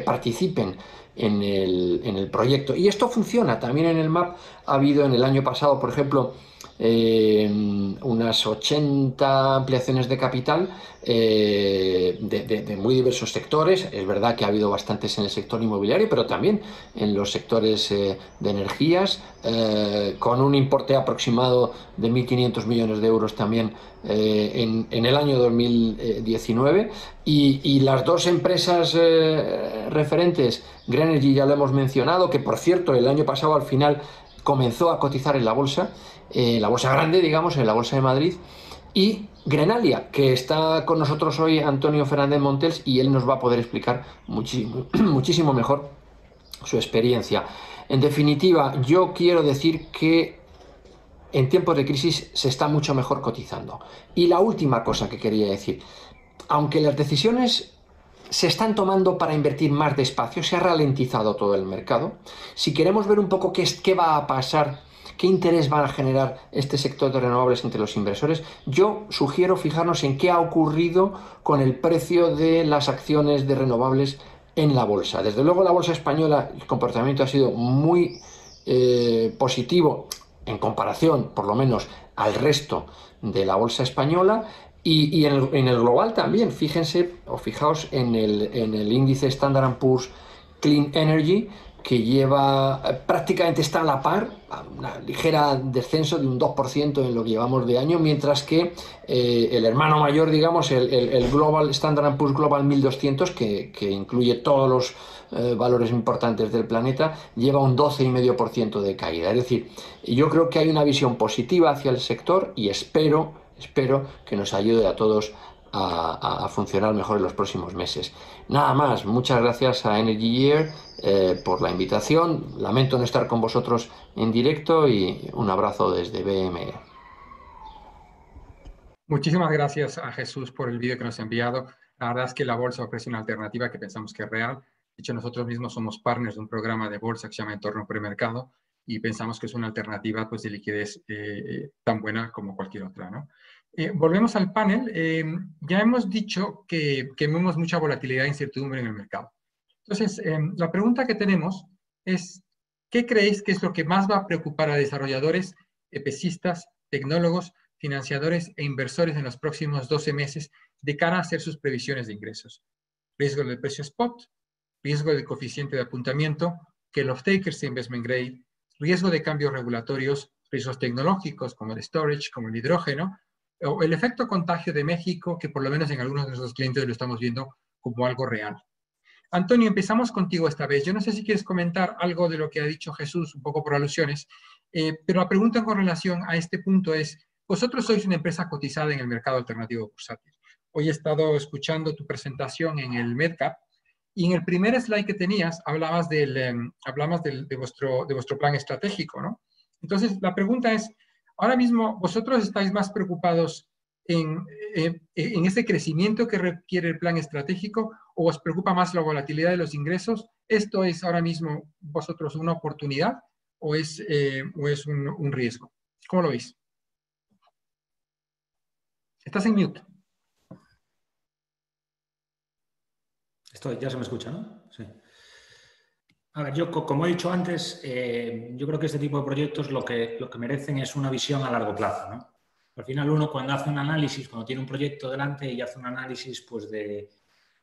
participen en el, en el, proyecto. Y esto funciona. También en el MAP ha habido en el año pasado, por ejemplo, unas 80 ampliaciones de capital eh, de, muy diversos sectores. Es verdad que ha habido bastantes en el sector inmobiliario, pero también en los sectores eh, de energías, eh, con un importe aproximado de 1.500 millones de euros también en, el año 2019. Y, y las dos empresas referentes, Greenergy ya lo hemos mencionado, que por cierto el año pasado al final comenzó a cotizar en la bolsa, la bolsa grande, digamos, en la bolsa de Madrid, y Grenalia, que está con nosotros hoy Antonio Fernández Montels y él nos va a poder explicar muchísimo, muchísimo mejor su experiencia. En definitiva, yo quiero decir que en tiempos de crisis se está mucho mejor cotizando. Y la última cosa que quería decir, aunque las decisiones se están tomando para invertir más despacio, se ha ralentizado todo el mercado. Si queremos ver un poco qué, qué va a pasar ¿Qué interés va a generar este sector de renovables entre los inversores? Yo sugiero fijarnos en qué ha ocurrido con el precio de las acciones de renovables en la bolsa. Desde luego la bolsa española el comportamiento ha sido muy eh, positivo en comparación, por lo menos, al resto de la bolsa española. Y, en, el, global también, fíjense o fijaos en el, en el índice Standard Poor's Clean Energy, que lleva eh, prácticamente está a la par, una ligera descenso de un 2% en lo que llevamos de año, mientras que eh, el hermano mayor, digamos, el, el, Global Standard Poor's Global 1200, que, que incluye todos los eh, valores importantes del planeta, lleva un 12,5% de caída. Es decir, yo creo que hay una visión positiva hacia el sector y espero, espero que nos ayude a todos a, funcionar mejor en los próximos meses. Nada más, muchas gracias a Energy Year eh, por la invitación. Lamento no estar con vosotros en directo y un abrazo desde BME. Muchísimas gracias a Jesús por el vídeo que nos ha enviado. La verdad es que la bolsa ofrece una alternativa que pensamos que es real. De hecho, nosotros mismos somos partners de un programa de bolsa que se llama Entorno Premercado y pensamos que es una alternativa pues, de liquidez eh, tan buena como cualquier otra. ¿no? Eh, volvemos al panel. Eh, ya hemos dicho que, que, vemos mucha volatilidad e incertidumbre en el mercado. Entonces, eh, la pregunta que tenemos es, ¿qué creéis que es lo que más va a preocupar a desarrolladores, EPCistas, tecnólogos, financiadores e inversores en los próximos 12 meses de cara a hacer sus previsiones de ingresos? Riesgo del precio spot, riesgo del coeficiente de apuntamiento, que los takers de investment grade, riesgo de cambios regulatorios, riesgos tecnológicos como el storage, como el hidrógeno, o el efecto contagio de México, que por lo menos en algunos de nuestros clientes lo estamos viendo como algo real. Antonio, empezamos contigo esta vez. Yo no sé si quieres comentar algo de lo que ha dicho Jesús, un poco por alusiones, eh, pero la pregunta con relación a este punto es, vosotros sois una empresa cotizada en el mercado alternativo bursátil. Hoy he estado escuchando tu presentación en el MedCap y en el primer slide que tenías hablabas del, em, hablabas del, de, vuestro, de vuestro plan estratégico, ¿no? Entonces, la pregunta es, Ahora mismo, ¿vosotros estáis más preocupados en, eh, en, ese crecimiento que requiere el plan estratégico o os preocupa más la volatilidad de los ingresos? ¿Esto es ahora mismo vosotros una oportunidad o es, eh, o es un, un, riesgo? ¿Cómo lo veis? Estás en mute. Esto ya se me escucha, ¿no? Sí. Yo como he dicho antes, eh, yo creo que este tipo de proyectos lo que, lo que merecen es una visión a largo plazo. Al final uno cuando hace un análisis, cuando tiene un proyecto delante y hace un análisis pues, de,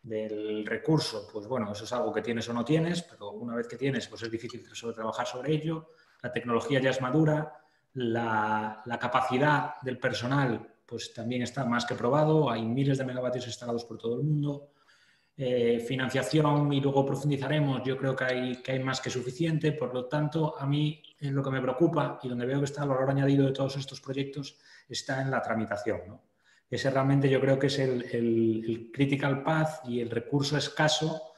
del recurso, pues bueno, eso es algo que tienes o no tienes, pero una vez que tienes, pues es difícil sobre trabajar sobre ello. La tecnología ya es madura, la, la capacidad del personal pues también está más que probado, hay miles de megavatios instalados por todo el mundo. Eh, financiación y luego profundizaremos, yo creo que hay, que hay más que suficiente. Por lo tanto, a mí lo que me preocupa y donde veo que está el valor añadido de todos estos proyectos está en la tramitación. ¿no? Ese realmente yo creo que es el, critical path y el recurso escaso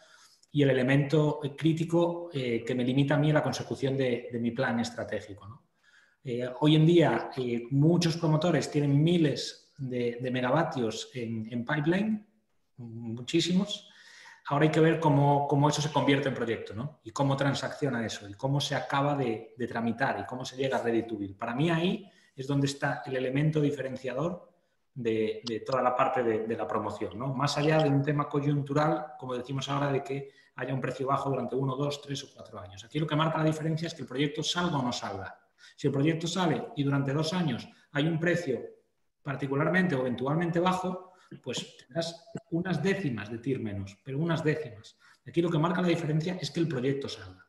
y el elemento crítico eh, que me limita a mí la consecución de, mi plan estratégico. Eh, hoy en día muchos promotores tienen miles de, de megavatios en pipeline muchísimos. Ahora hay que ver cómo, cómo, eso se convierte en proyecto, ¿no? Y cómo transacciona eso, y cómo se acaba de, de tramitar, y cómo se llega a Ready to. Para mí ahí es donde está el elemento diferenciador de, toda la parte de, la promoción, ¿no? Más allá de un tema coyuntural, como decimos ahora, de que haya un precio bajo durante uno, dos, tres o cuatro años. Aquí lo que marca la diferencia es que el proyecto salga o no salga. Si el proyecto sale y durante dos años hay un precio particularmente o eventualmente bajo, pues tendrás unas décimas de TIR menos, pero unas décimas. Aquí lo que marca la diferencia es que el proyecto salga.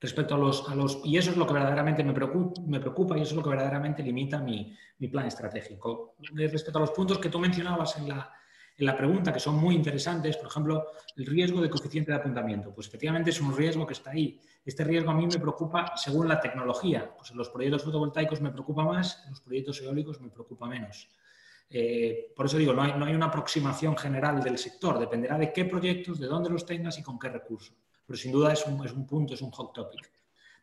Respecto a los, a los y eso es lo que verdaderamente me preocupa, me preocupa y eso es lo que verdaderamente limita mi, mi plan estratégico. Respecto a los puntos que tú mencionabas en la, en la pregunta, que son muy interesantes, por ejemplo, el riesgo de coeficiente de apuntamiento. Pues efectivamente es un riesgo que está ahí. Este riesgo a mí me preocupa según la tecnología. Pues en los proyectos fotovoltaicos me preocupa más, en los proyectos eólicos me preocupa menos. Eh, por eso digo, no hay, una aproximación general del sector, dependerá de qué proyectos, de dónde los tengas y con qué recursos. Pero sin duda es un, punto, es un hot topic.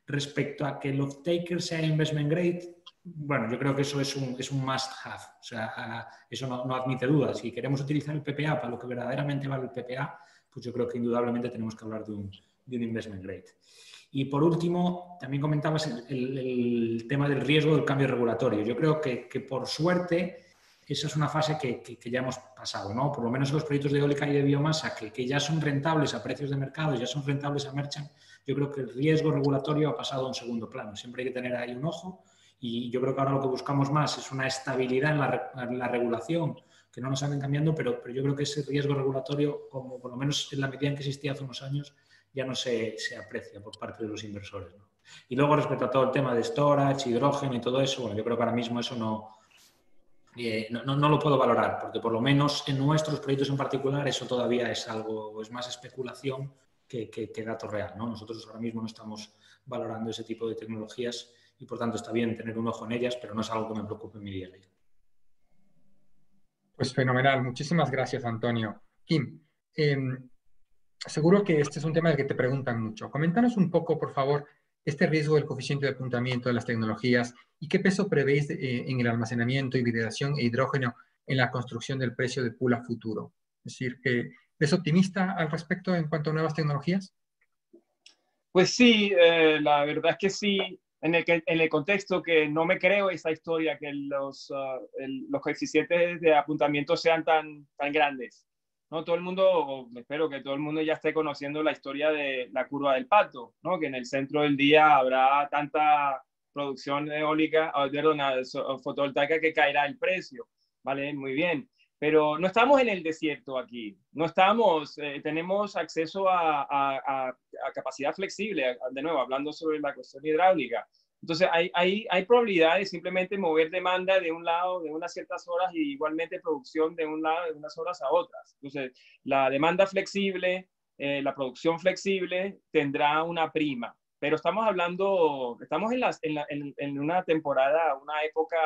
Respecto a que el off-taker sea investment grade, bueno, yo creo que eso es un, es un must have. O sea, eso no, admite dudas. Si queremos utilizar el PPA para lo que verdaderamente vale el PPA, pues yo creo que indudablemente tenemos que hablar de un, investment grade. Y por último, también comentabas el, tema del riesgo del cambio regulatorio. Yo creo que por suerte esa es una fase que, que, ya hemos pasado, ¿no? Por lo menos los proyectos de eólica y de biomasa que, que, ya son rentables a precios de mercado, ya son rentables a merchant, yo creo que el riesgo regulatorio ha pasado a un segundo plano. Siempre hay que tener ahí un ojo y yo creo que ahora lo que buscamos más es una estabilidad en la, en la regulación, que no nos anden cambiando, pero, pero, yo creo que ese riesgo regulatorio, como por lo menos en la medida en que existía hace unos años, ya no se, se aprecia por parte de los inversores. ¿no? Y luego respecto a todo el tema de storage, hidrógeno y todo eso, bueno, yo creo que ahora mismo eso no, eh, no, no, lo puedo valorar, porque por lo menos en nuestros proyectos en particular eso todavía es algo, es más especulación que, que, que dato real. ¿no? Nosotros ahora mismo no estamos valorando ese tipo de tecnologías y por tanto está bien tener un ojo en ellas, pero no es algo que me preocupe en mi día a día. Pues fenomenal, muchísimas gracias Antonio. Kim, eh, seguro que este es un tema del que te preguntan mucho. Coméntanos un poco, por favor, este riesgo del coeficiente de apuntamiento de las tecnologías y qué peso prevéis eh, en el almacenamiento, hibridación e hidrógeno en la construcción del precio de Pula futuro. Es decir, que ¿es optimista al respecto en cuanto a nuevas tecnologías? Pues sí, eh, la verdad es que sí en el, contexto que no me creo esa historia, que los, el, los coeficientes de apuntamiento sean tan, tan grandes. ¿No? Todo el mundo, espero que todo el mundo ya esté conociendo la historia de la curva del pato, ¿no? que en el centro del día habrá tanta producción eólica, ah, perdón, fotovoltaica que caerá el precio. ¿Vale? Muy bien. Pero no estamos en el desierto aquí, no estamos, eh, tenemos acceso a, a, a, capacidad flexible, de nuevo, hablando sobre la cuestión hidráulica. Entonces, hay, hay, hay probabilidad de simplemente mover demanda de un lado de unas ciertas horas y igualmente producción de un lado de unas horas a otras. Entonces, la demanda flexible, eh, la producción flexible tendrá una prima, pero estamos hablando, estamos en, las, en, la, en, en una temporada, una época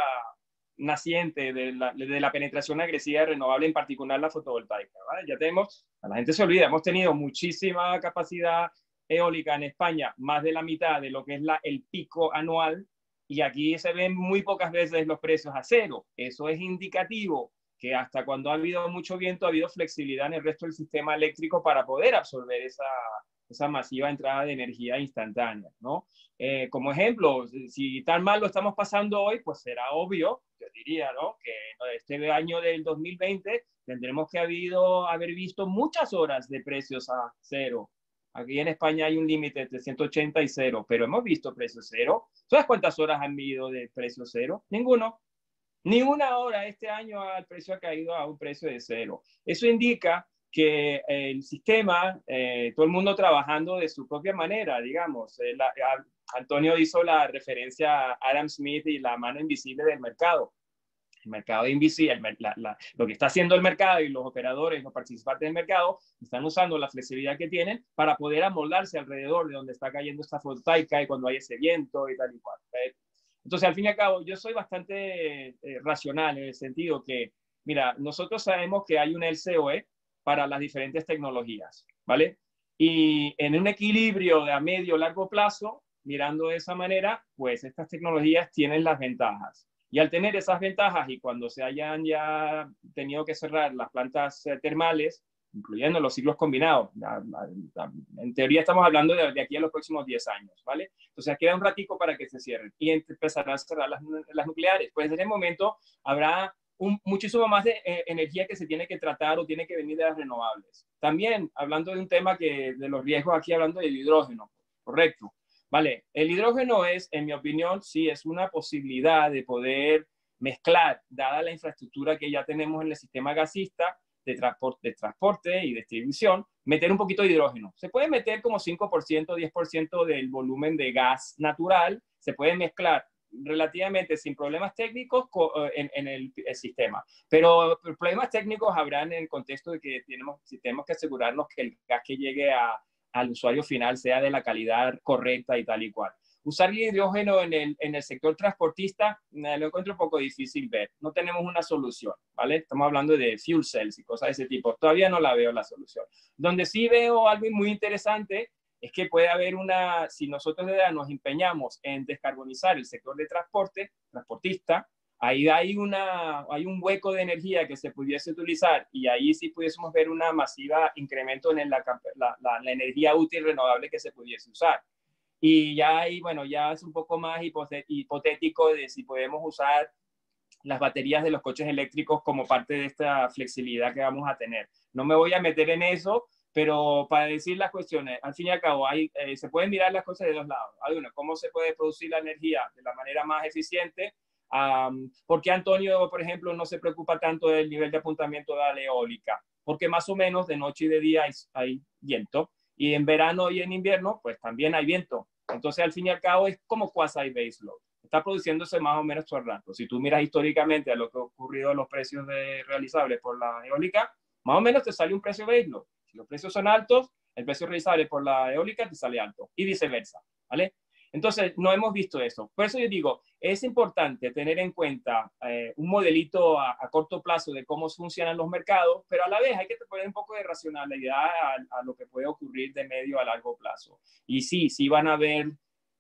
naciente de la, de la, penetración agresiva de renovable, en particular la fotovoltaica. ¿vale? Ya tenemos, a la gente se olvida, hemos tenido muchísima capacidad eólica en España, más de la mitad de lo que es el pico anual, y aquí se ven muy pocas veces los precios a cero. Eso es indicativo que hasta cuando ha habido mucho viento ha habido flexibilidad en el resto del sistema eléctrico para poder absorber esa, esa masiva entrada de energía instantánea, ¿no? Eh, como ejemplo, si tan mal lo estamos pasando hoy, pues será obvio, yo diría, ¿no? Que este año del 2020 tendremos que haber visto muchas horas de precios a cero. Aquí en España hay un límite de 180 y cero, pero hemos visto precios cero. ¿Sabes cuántas horas han habido de precio cero? Ninguno. Ni una hora este año el precio ha caído a un precio de cero. Eso indica que el sistema, eh, todo el mundo trabajando de su propia manera, digamos. Eh, la, Antonio hizo la referencia a Adam Smith y la mano invisible del mercado. Mercado invisible, la, la, lo que está haciendo el mercado y los operadores, los participantes del mercado, están usando la flexibilidad que tienen para poder amoldarse alrededor de donde está cayendo esta fotovoltaica y cuando hay ese viento y tal y cual. Entonces, al fin y al cabo, yo soy bastante eh, racional en el sentido que, mira, nosotros sabemos que hay un LCOE, para las diferentes tecnologías, ¿vale? Y en un equilibrio de a medio largo plazo, mirando de esa manera, pues estas tecnologías tienen las ventajas. Y al tener esas ventajas y cuando se hayan ya tenido que cerrar las plantas eh, termales, incluyendo los ciclos combinados, en teoría estamos hablando de, aquí a los próximos 10 años, ¿vale? Entonces queda un ratico para que se cierren y empezarán a cerrar las, nucleares. Pues en ese momento habrá muchísimo más de eh, energía que se tiene que tratar o tiene que venir de las renovables. También, hablando de un tema que de los riesgos aquí, hablando del hidrógeno, correcto. Vale, el hidrógeno es, en mi opinión, sí, es una posibilidad de poder mezclar, dada la infraestructura que ya tenemos en el sistema gasista de transporte, de transporte y distribución, meter un poquito de hidrógeno. Se puede meter como 5%, 10% del volumen de gas natural, se puede mezclar relativamente sin problemas técnicos eh, en, el, sistema. Pero problemas técnicos habrán en el contexto de que tenemos, tenemos que asegurarnos que el gas que llegue al usuario final sea de la calidad correcta y tal y cual. Usar hidrógeno en el, en el sector transportista eh, lo encuentro un poco difícil ver. No tenemos una solución, ¿vale? Estamos hablando de fuel cells y cosas de ese tipo. Todavía no la veo la solución. Donde sí veo algo muy interesante es que puede haber una, si nosotros nos empeñamos en descarbonizar el sector de transporte, transportista, ahí hay, una, hay un hueco de energía que se pudiese utilizar y ahí sí pudiésemos ver una masiva incremento en la, la, la, energía útil renovable que se pudiese usar. Y ya ahí, bueno, ya es un poco más hipotético de si podemos usar las baterías de los coches eléctricos como parte de esta flexibilidad que vamos a tener. No me voy a meter en eso, pero para decir las cuestiones, al fin y al cabo, hay, eh, se pueden mirar las cosas de dos lados. Hay uno, cómo se puede producir la energía de la manera más eficiente. Um, ¿Por qué Antonio, por ejemplo, no se preocupa tanto del nivel de apuntamiento de la eólica? Porque más o menos de noche y de día hay, hay viento. Y en verano y en invierno, pues también hay viento. Entonces, al fin y al cabo, es como quasi base load. Está produciéndose más o menos todo el rato. Si tú miras históricamente a lo que ha ocurrido en los precios de realizables por la eólica, más o menos te sale un precio base load. Si los precios son altos, el precio realizable por la eólica te sale alto y viceversa, ¿vale? Entonces, no hemos visto eso. Por eso yo digo, es importante tener en cuenta eh, un modelito a, corto plazo de cómo funcionan los mercados, pero a la vez hay que poner un poco de racionalidad a, a, lo que puede ocurrir de medio a largo plazo. Y sí, sí van a haber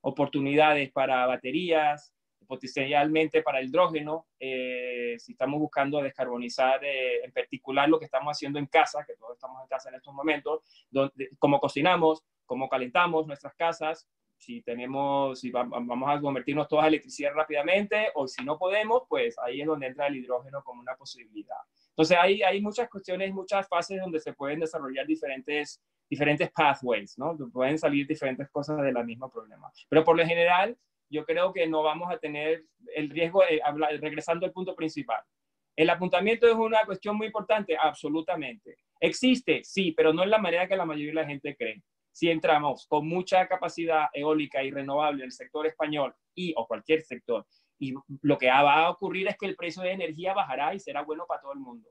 oportunidades para baterías, potencialmente para el hidrógeno, eh, si estamos buscando descarbonizar eh, en particular lo que estamos haciendo en casa, que todos estamos en casa en estos momentos, donde, cómo cocinamos, cómo calentamos nuestras casas, si tenemos, si vamos a convertirnos todas a electricidad rápidamente o si no podemos, pues ahí es donde entra el hidrógeno como una posibilidad. Entonces hay, hay muchas cuestiones, muchas fases donde se pueden desarrollar diferentes, diferentes pathways, ¿no? Pueden salir diferentes cosas de la misma problema. Pero por lo general, yo creo que no vamos a tener el riesgo, de regresando al punto principal. ¿El apuntamiento es una cuestión muy importante? Absolutamente. ¿Existe? Sí, pero no es la manera que la mayoría de la gente cree. Si entramos con mucha capacidad eólica y renovable en el sector español y o cualquier sector, y lo que va a ocurrir es que el precio de energía bajará y será bueno para todo el mundo.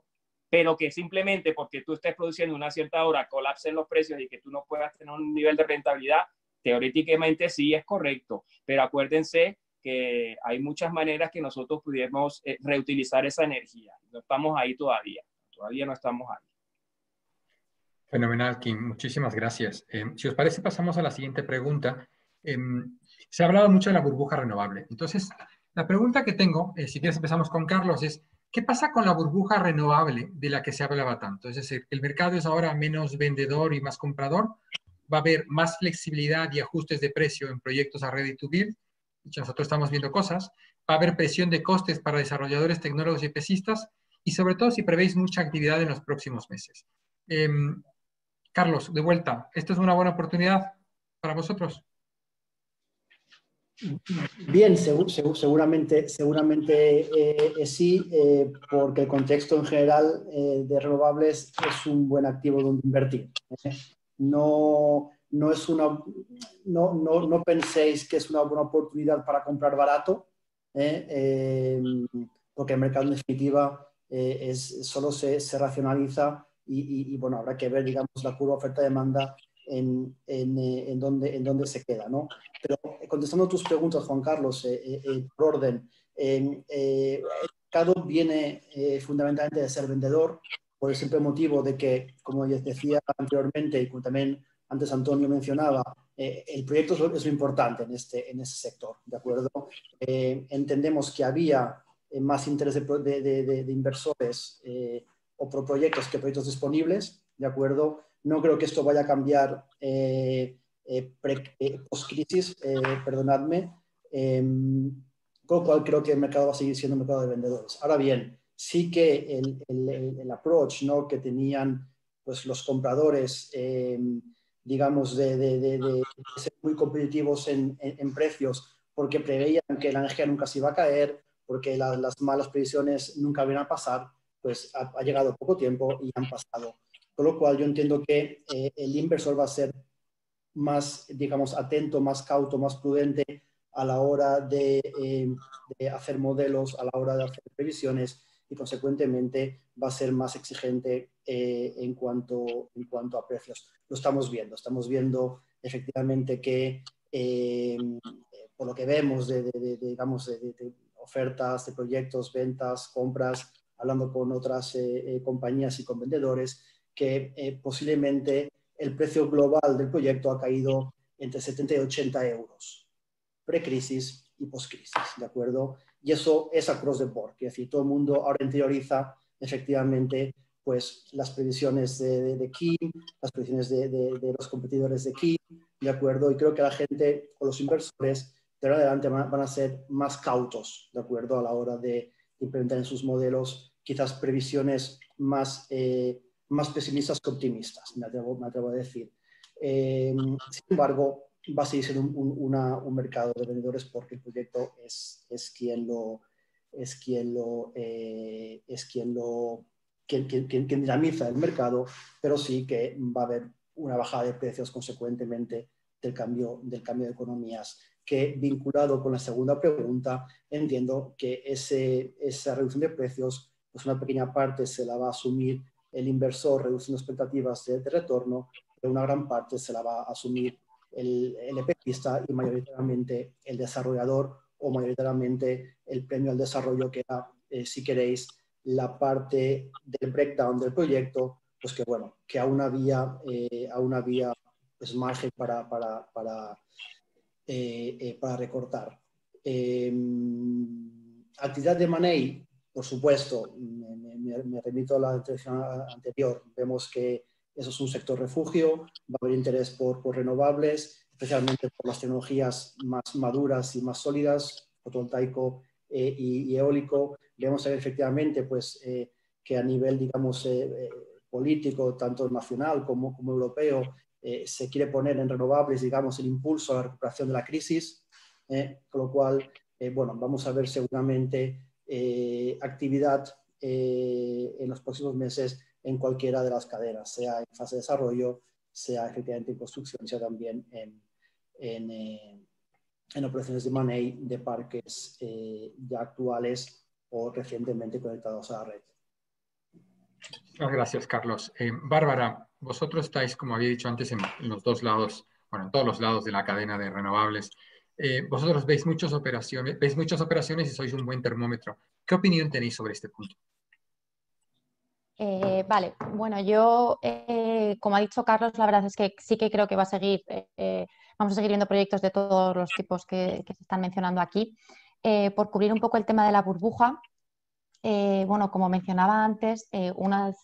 Pero que simplemente porque tú estés produciendo una cierta hora colapsen los precios y que tú no puedas tener un nivel de rentabilidad, teóricamente sí es correcto, pero acuérdense que hay muchas maneras que nosotros pudiéramos eh, reutilizar esa energía. No estamos ahí todavía, todavía no estamos ahí. Fenomenal, Kim. Muchísimas gracias. Eh, si os parece, pasamos a la siguiente pregunta. Em, se ha hablado mucho de la burbuja renovable. Entonces, la pregunta que tengo, eh, si quieres empezamos con Carlos, es, ¿qué pasa con la burbuja renovable de la que se hablaba tanto? Es decir, ¿el mercado es ahora menos vendedor y más comprador? va a haber más flexibilidad y ajustes de precio en proyectos a ready to build. Nosotros estamos viendo cosas. Va a haber presión de costes para desarrolladores, tecnólogos y pesistas. Y sobre todo si prevéis mucha actividad en los próximos meses. Carlos, de vuelta, ¿esta es una buena oportunidad para vosotros? Bien, seguramente, seguramente eh, sí, eh, porque el contexto en general eh, de renovables es un buen activo donde invertir no, no, es una, no, no, no, penséis que es una buena oportunidad para comprar barato, ¿eh? Eh, porque el mercado en definitiva eh, es, solo se racionaliza y, y, bueno, habrá que ver, digamos, la curva oferta-demanda en, en, en, dónde, en dónde se queda, ¿no? Pero contestando tus preguntas, Juan Carlos, por orden, el mercado viene fundamentalmente de ser vendedor, por el simple motivo de que, como ya decía anteriormente y como también antes Antonio mencionaba, eh, el proyecto es lo, importante en este, en ese sector, ¿de acuerdo? Eh, entendemos que había eh, más interés de, de, de, inversores o por proyectos que proyectos disponibles, ¿de acuerdo? No creo que esto vaya a cambiar post-crisis, perdonadme, con lo cual creo que el mercado va a seguir siendo un mercado de vendedores. Ahora bien, sí que el, el, approach ¿no? que tenían pues, los compradores, em, digamos, de, de, ser muy competitivos en, en, precios, porque preveían que la energía nunca se iba a caer, porque las malas previsiones nunca iban a pasar, pues ha, llegado poco tiempo y han pasado. Con lo cual yo entiendo que eh, el inversor va a ser más, digamos, atento, más cauto, más prudente a la hora de, em, de hacer modelos, a la hora de hacer previsiones y consecuentemente va a ser más exigente eh, en, cuanto, en cuanto a precios. Lo estamos viendo, estamos viendo efectivamente que eh, por lo que vemos de, digamos, de, ofertas, de proyectos, ventas, compras, hablando con otras eh, compañías y con vendedores, que posiblemente el precio global del proyecto ha caído entre 70 y 80 euros, precrisis y postcrisis, ¿de acuerdo? y eso es across the board, es decir, todo el mundo ahora interioriza efectivamente pues las previsiones de, de, Kim, las previsiones de, de, los competidores de Kim, ¿de acuerdo? Y creo que la gente o los inversores de ahora adelante van, a ser más cautos, ¿de acuerdo? A la hora de implementar en sus modelos quizás previsiones más, eh, más pesimistas que optimistas, me atrevo, me atrevo a decir. Eh, sin embargo, va a seguir siendo un, mercado de vendedores porque el proyecto es, es quien lo es quien lo eh, es quien lo quien, quien, dinamiza el mercado, pero sí que va a haber una bajada de precios consecuentemente del cambio, del cambio de economías, que vinculado con la segunda pregunta, entiendo que ese, esa reducción de precios, pues una pequeña parte se la va a asumir el inversor reduciendo expectativas de, de retorno, pero una gran parte se la va a asumir el, el y mayoritariamente el desarrollador o mayoritariamente el premio al desarrollo que era, eh, si queréis, la parte del breakdown del proyecto, pues que bueno, que aún había, eh, aún había pues, margen para, para, para, para recortar. Em, actividad de Money, por supuesto, me, me remito a la intervención anterior, vemos que eso es un sector refugio, va a haber interés por, por renovables, especialmente por las tecnologías más maduras y más sólidas, fotovoltaico eh, y, eólico. Vemos efectivamente pues, eh, que a nivel, digamos, eh, político, tanto nacional como, como europeo, se quiere poner en renovables, digamos, el impulso a la recuperación de la crisis, con lo cual, bueno, vamos a ver seguramente actividad en los próximos meses en cualquiera de las cadenas, sea en fase de desarrollo, sea efectivamente en construcción, sea también en, en, eh, en operaciones de money de parques eh, ya actuales o recientemente conectados a la red. Muchas gracias, Carlos. Eh, Bárbara, vosotros estáis, como había dicho antes, en, los dos lados, bueno, en todos los lados de la cadena de renovables. vosotros veis muchas operaciones, veis muchas operaciones y sois un buen termómetro. ¿Qué opinión tenéis sobre este punto? Eh, vale, bueno, yo, eh, como ha dicho Carlos, la verdad es que sí que creo que va a seguir, eh, vamos a seguir viendo proyectos de todos los tipos que, se están mencionando aquí. por cubrir un poco el tema de la burbuja, bueno, como mencionaba antes, unas,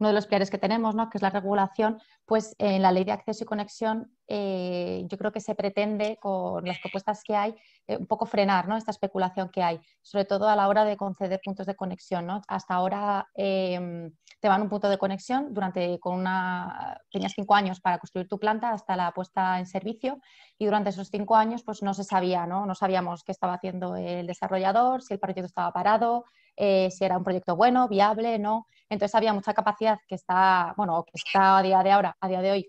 uno de los pilares que tenemos, ¿no? que es la regulación, pues en la ley de acceso y conexión eh, yo creo que se pretende con las propuestas que hay eh, un poco frenar ¿no? esta especulación que hay, sobre todo a la hora de conceder puntos de conexión. ¿no? Hasta ahora em, te van un punto de conexión durante con una tenías cinco años para construir tu planta hasta la puesta en servicio y durante esos cinco años pues no se sabía, no, no sabíamos qué estaba haciendo el desarrollador, si el proyecto estaba parado, eh, si era un proyecto bueno, viable, no. Entonces había mucha capacidad que está, bueno, que está a día de ahora, a día de hoy,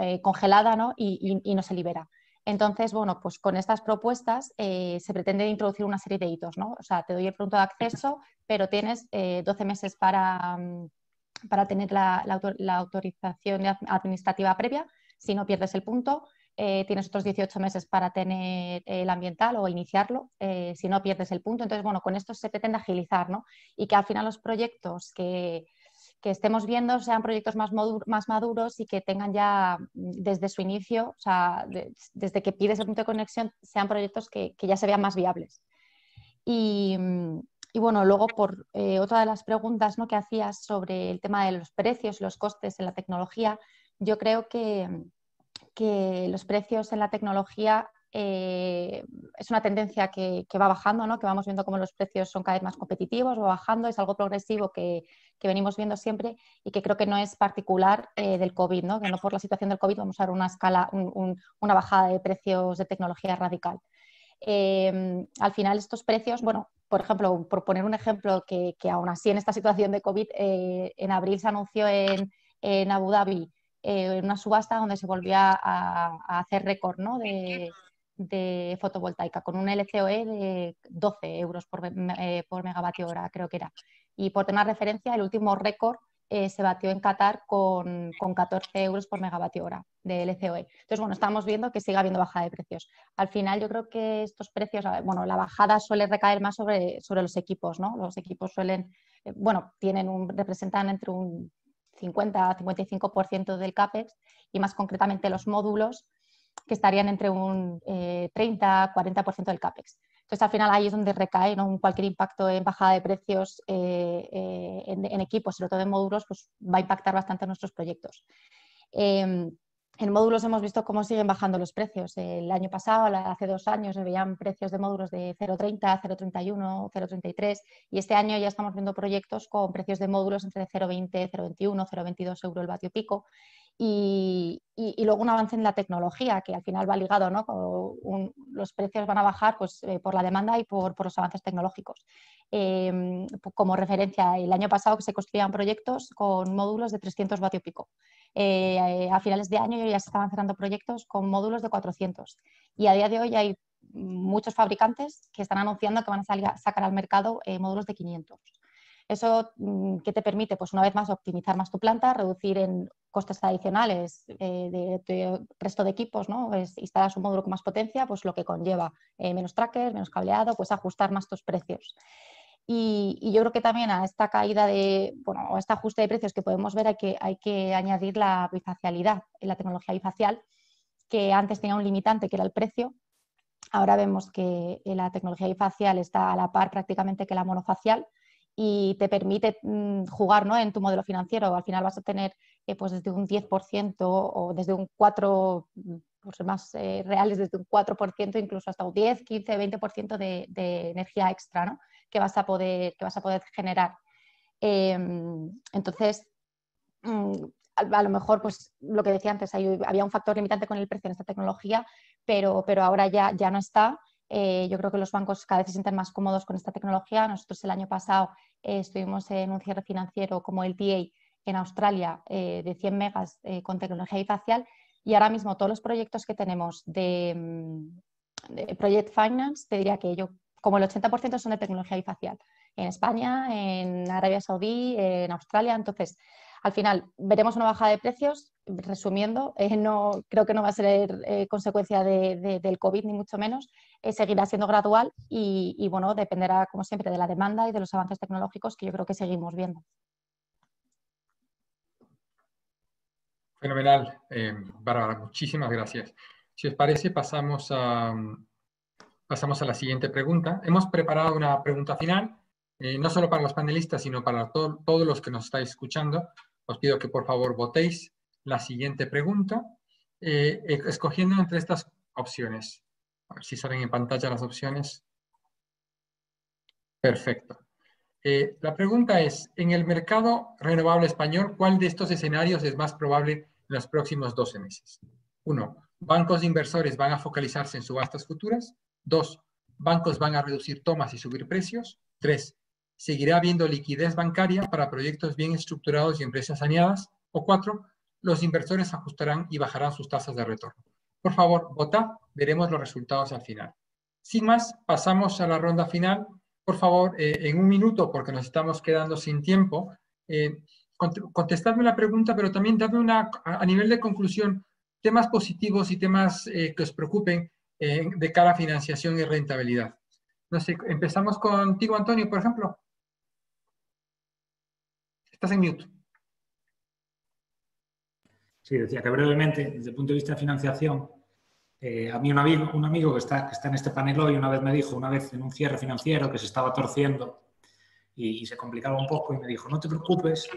eh, congelada ¿no? Y, no se libera. Entonces, bueno, pues con estas propuestas eh, se pretende introducir una serie de hitos, ¿no? O sea, te doy el punto de acceso, pero tienes 12 meses para, mm, para tener la, la, autorización administrativa previa, si no pierdes el punto. Eh, tienes otros 18 meses para tener el ambiental o iniciarlo, eh, si no pierdes el punto. Entonces, bueno, con esto se pretende agilizar, ¿no? Y que al final los proyectos que, que estemos viendo sean proyectos más, más, maduros y que tengan ya mm, desde su inicio, o sea, desde que pides el punto de conexión, sean proyectos que, que ya se vean más viables. Y, y bueno, luego por eh, otra de las preguntas ¿no? que hacías sobre el tema de los precios, los costes en la tecnología, yo creo que, que los precios en la tecnología eh, es una tendencia que, va bajando, ¿no? que vamos viendo cómo los precios son cada vez más competitivos, va bajando, es algo progresivo que, venimos viendo siempre y que creo que no es particular eh, del COVID, ¿no? que no por la situación del COVID vamos a ver una escala, una bajada de precios de tecnología radical. Em, al final estos precios, bueno, por ejemplo, por poner un ejemplo que, aún así en esta situación de COVID, eh, en abril se anunció en, Abu Dhabi en una subasta donde se volvía a, hacer récord ¿no? de, fotovoltaica con un LCOE de 12 euros por, eh, por, megavatio hora, creo que era. Y por tener referencia, el último récord eh, se batió en Qatar con, con, 14 euros por megavatio hora de LCOE. Entonces, bueno, estamos viendo que sigue habiendo bajada de precios. Al final, yo creo que estos precios, bueno, la bajada suele recaer más sobre, sobre los equipos, ¿no? Los equipos suelen, eh, bueno, tienen un, representan entre un 50-55% del CAPEX y más concretamente los módulos que estarían entre un 30-40% eh, del CAPEX. Entonces, al final ahí es donde recae ¿no? cualquier impacto en bajada de precios eh, eh, en, equipos, sobre todo en módulos, pues va a impactar bastante nuestros proyectos. Em, en módulos hemos visto cómo siguen bajando los precios. El año pasado, hace dos años, se veían precios de módulos de 0,30, 0,31, 0,33 y este año ya estamos viendo proyectos con precios de módulos entre 0,20, 0,21, 0,22 euros el vatio pico y, luego un avance en la tecnología, que al final va ligado, ¿no? los precios van a bajar pues, eh, por la demanda y por, los avances tecnológicos. Em, como referencia, el año pasado se construían proyectos con módulos de 300 vatio pico. Eh, a finales de año ya se estaban cerrando proyectos con módulos de 400. Y a día de hoy hay muchos fabricantes que están anunciando que van a sacar al mercado eh, módulos de 500. ¿Eso mm, qué te permite? Pues una vez más optimizar más tu planta, reducir en costes adicionales eh, de, resto de equipos, ¿no? Pues instalas un módulo con más potencia, pues lo que conlleva eh, menos trackers, menos cableado, pues ajustar más tus precios. Y, yo creo que también a esta caída de, bueno, a este ajuste de precios que podemos ver hay que, hay que añadir la bifacialidad, la tecnología bifacial, que antes tenía un limitante que era el precio. Ahora vemos que la tecnología bifacial está a la par prácticamente que la monofacial y te permite mm, jugar ¿no? en tu modelo financiero. Al final vas a tener eh, pues desde un 10% o desde un 4%, pues más eh, reales, desde un 4%, incluso hasta un 10, 15, 20% de, de energía extra ¿no? que, vas a poder, que vas a poder generar. Em, entonces, mm, a, lo mejor, pues lo que decía antes, había un factor limitante con el precio en esta tecnología, pero, pero ahora ya, ya no está eh, yo creo que los bancos cada vez se sienten más cómodos con esta tecnología. Nosotros el año pasado eh, estuvimos en un cierre financiero como el TA en Australia eh, de 100 megas con tecnología bifacial y ahora mismo todos los proyectos que tenemos de, mm, Project Finance, te diría que yo como el 80% son de tecnología bifacial. En España, en Arabia Saudí, en Australia. Entonces, al final, veremos una bajada de precios. Resumiendo, eh, no, creo que no va a ser eh, consecuencia del COVID, ni mucho menos. Eh, seguirá siendo gradual y, bueno, dependerá, como siempre, de la demanda y de los avances tecnológicos que yo creo que seguimos viendo. Fenomenal, Bárbara, muchísimas gracias. Si os parece, pasamos a, pasamos a la siguiente pregunta. Hemos preparado una pregunta final, no solo para los panelistas, sino para todos los que nos estáis escuchando os pido que por favor votéis la siguiente pregunta, eh, escogiendo entre estas opciones. A ver si salen en pantalla las opciones. Perfecto. Eh, la pregunta es, en el mercado renovable español, ¿cuál de estos escenarios es más probable en los próximos 12 meses? Uno, bancos de inversores van a focalizarse en subastas futuras. Dos, bancos van a reducir tomas y subir precios. Tres, seguirá habiendo liquidez bancaria para proyectos bien estructurados y empresas saneadas. O cuatro, los inversores ajustarán y bajarán sus tasas de retorno. Por favor, vota, veremos los resultados al final. Sin más, pasamos a la ronda final. Por favor, eh, en un minuto, porque nos estamos quedando sin tiempo, eh, contestadme la pregunta, pero también dadme una, a nivel de conclusión, temas positivos y temas eh, que os preocupen de cara a financiación y rentabilidad. No sé, empezamos contigo, Antonio, por ejemplo. Estás en mute. Sí, decía que brevemente, desde el punto de vista de financiación, eh, a mí un amigo, que, está, en este panel hoy una vez me dijo, una vez en un cierre financiero que se estaba torciendo y, se complicaba un poco y me dijo, no te preocupes,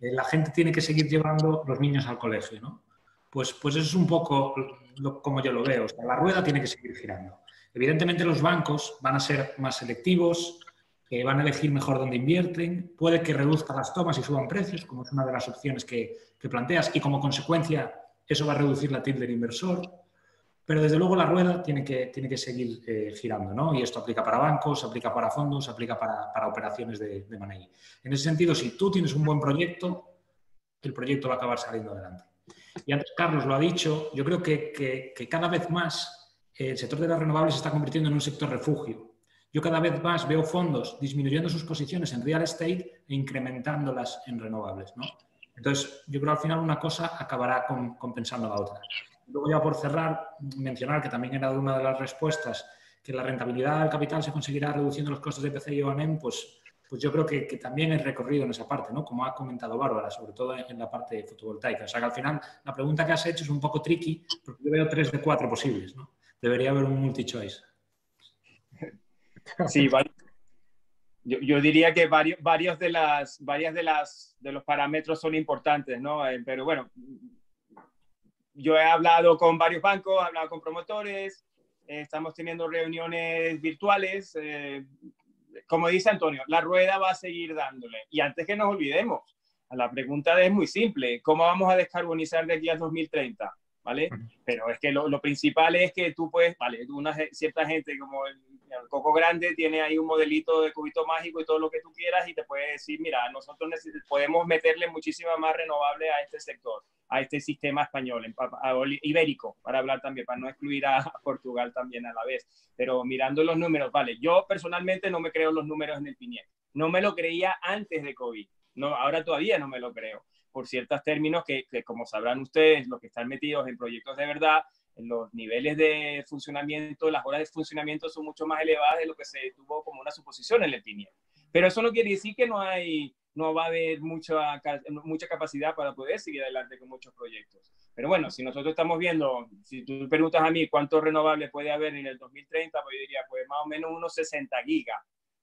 eh, la gente tiene que seguir llevando los niños al colegio, ¿no? Pues, pues eso es un poco como yo lo veo. la rueda tiene que seguir girando. Evidentemente los bancos van a ser más selectivos, que van a elegir mejor dónde invierten, puede que reduzcan las tomas y suban precios, como es una de las opciones que, que planteas, y como consecuencia eso va a reducir la TIP del inversor, pero desde luego la rueda tiene que, tiene que seguir eh, girando, ¿no? Y esto aplica para bancos, aplica para fondos, aplica para, para operaciones de, de money. En ese sentido, si tú tienes un buen proyecto, el proyecto va a acabar saliendo adelante. Y antes Carlos lo ha dicho, yo creo que, que, cada vez más el sector de las renovables se está convirtiendo en un sector refugio. Yo cada vez más veo fondos disminuyendo sus posiciones en real estate e incrementándolas en renovables, ¿no? Entonces, yo creo que al final una cosa acabará compensando la otra. Luego ya por cerrar, mencionar que también era una de las respuestas que la rentabilidad del capital se conseguirá reduciendo los costos de PC y ONM, pues, pues yo creo que, también es recorrido en esa parte, ¿no? Como ha comentado Bárbara, sobre todo en, la parte fotovoltaica. O sea que al final la pregunta que has hecho es un poco tricky porque yo veo tres de cuatro posibles, ¿no? Debería haber un multi-choice. Sí. Yo, yo, diría que varios, varios de las, varias de las de los parámetros son importantes, ¿no? Eh, pero bueno, yo he hablado con varios bancos, he hablado con promotores, eh, estamos teniendo reuniones virtuales. Eh, como dice Antonio, la rueda va a seguir dándole. Y antes que nos olvidemos, la pregunta es muy simple, ¿cómo vamos a descarbonizar de aquí a 2030? ¿Vale? Pero es que lo, lo principal es que tú puedes, vale, una cierta gente como el el Coco Grande tiene ahí un modelito de cubito mágico y todo lo que tú quieras y te puede decir, mira, nosotros podemos meterle muchísima más renovable a este sector, a este sistema español, ibérico, para hablar también, para no excluir a Portugal también a la vez. Pero mirando los números, vale, yo personalmente no me creo los números en el Piniel. No me lo creía antes de COVID. No, ahora todavía no me lo creo por ciertos términos que, que, como sabrán ustedes, los que están metidos en proyectos de verdad, los niveles de funcionamiento, las horas de funcionamiento son mucho más elevadas de lo que se tuvo como una suposición en el PINIEL. Pero eso no quiere decir que no hay no va a haber mucha, mucha capacidad para poder seguir adelante con muchos proyectos. Pero bueno, si nosotros estamos viendo, si tú preguntas a mí cuántos renovables puede haber en el 2030, pues yo diría, pues más o menos unos 60 gigas,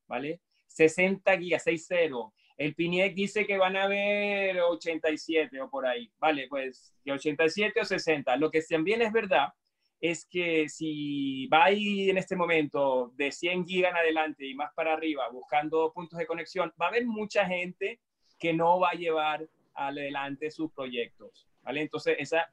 ¿vale? 60 gigas, 6-0. El PINIEC dice que van a haber 87 o por ahí. Vale, pues de 87 o 60. Lo que también es verdad es que si va ahí en este momento de 100 gigas adelante y más para arriba buscando puntos de conexión, va a haber mucha gente que no va a llevar adelante sus proyectos. ¿vale? Entonces, esa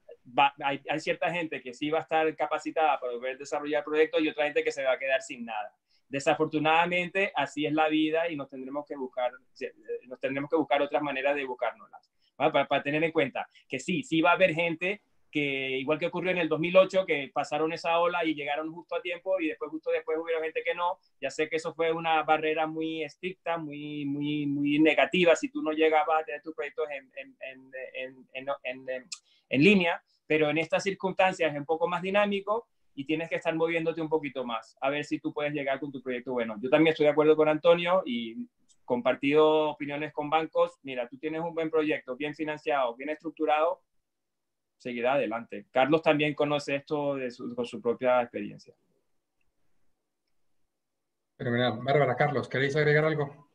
hay, hay, cierta gente que sí va a estar capacitada para poder desarrollar proyectos y otra gente que se va a quedar sin nada. Desafortunadamente, así es la vida y nos tendremos que buscar, eh, nos tendremos que buscar otras maneras de buscárnoslas. Para, para, tener en cuenta que sí, sí va a haber gente que, igual que ocurrió en el 2008, que pasaron esa ola y llegaron justo a tiempo y después, justo después hubo gente que no. Ya sé que eso fue una barrera muy estricta, muy, muy, muy negativa si tú no llegabas a tener tus proyectos en, en, en, en línea, pero en estas circunstancias es un poco más dinámico y tienes que estar moviéndote un poquito más, a ver si tú puedes llegar con tu proyecto bueno. Yo también estoy de acuerdo con Antonio y compartido opiniones con bancos. Mira, tú tienes un buen proyecto, bien financiado, bien estructurado, seguirá adelante. Carlos también conoce esto de con su propia experiencia. Pero mira, Bárbara, Carlos, ¿queréis agregar algo?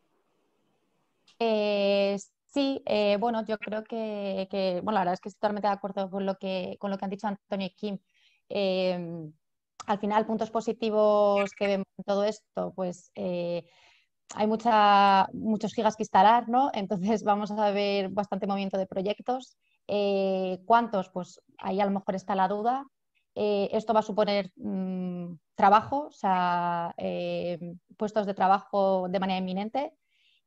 Eh, sí, eh, bueno, yo creo que, que, bueno, la verdad es que estoy totalmente de acuerdo con lo que, con lo que han dicho Antonio y Kim. Em, al final, puntos positivos que vemos en todo esto, pues eh, hay mucha, muchos gigas que instalar, ¿no? Entonces vamos a ver bastante movimiento de proyectos. Eh, ¿Cuántos? Pues ahí a lo mejor está la duda. Eh, esto va a suponer mm, trabajo, o sea, puestos de trabajo de manera inminente.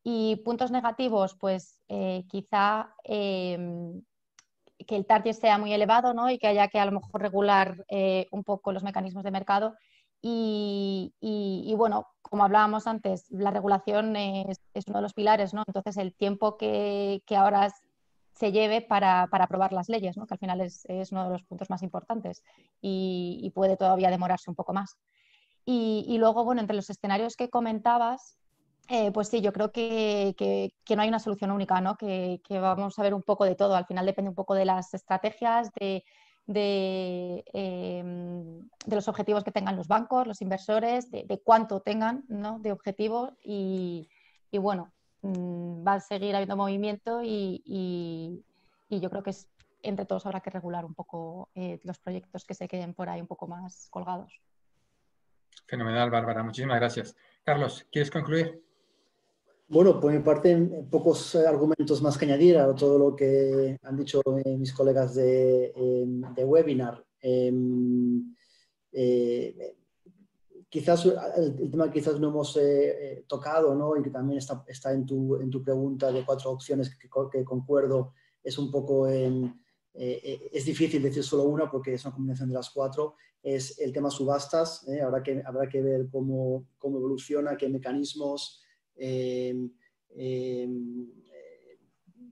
Y puntos negativos, pues quizá em, que el target sea muy elevado ¿no? y que haya que a lo mejor regular eh, un poco los mecanismos de mercado. Y, bueno, como hablábamos antes, la regulación es, uno de los pilares, ¿no? Entonces el tiempo que, ahora se lleve para, aprobar las leyes, ¿no? que al final es, uno de los puntos más importantes y, puede todavía demorarse un poco más. Y, luego, bueno, entre los escenarios que comentabas, eh, pues sí, yo creo que, no hay una solución única, ¿no? Que, vamos a ver un poco de todo. Al final depende un poco de las estrategias, de, em, los objetivos que tengan los bancos, los inversores, de, cuánto tengan de objetivos y, bueno, mm, va a seguir habiendo movimiento y, yo creo que es entre todos habrá que regular un poco los proyectos que se queden por ahí un poco más colgados. Fenomenal, Bárbara. Muchísimas gracias. Carlos, ¿quieres concluir? Bueno, por mi parte, pocos argumentos más que añadir a todo lo que han dicho mis colegas de, em, de webinar. Em, eh, quizás el, tema que quizás no hemos eh, eh, tocado, ¿no? y que también está, está en, tu, en, tu, pregunta de cuatro opciones que, que concuerdo, es un poco en, es difícil decir solo una porque es una combinación de las cuatro, es el tema subastas, habrá, que, habrá que ver cómo, cómo evoluciona, qué mecanismos,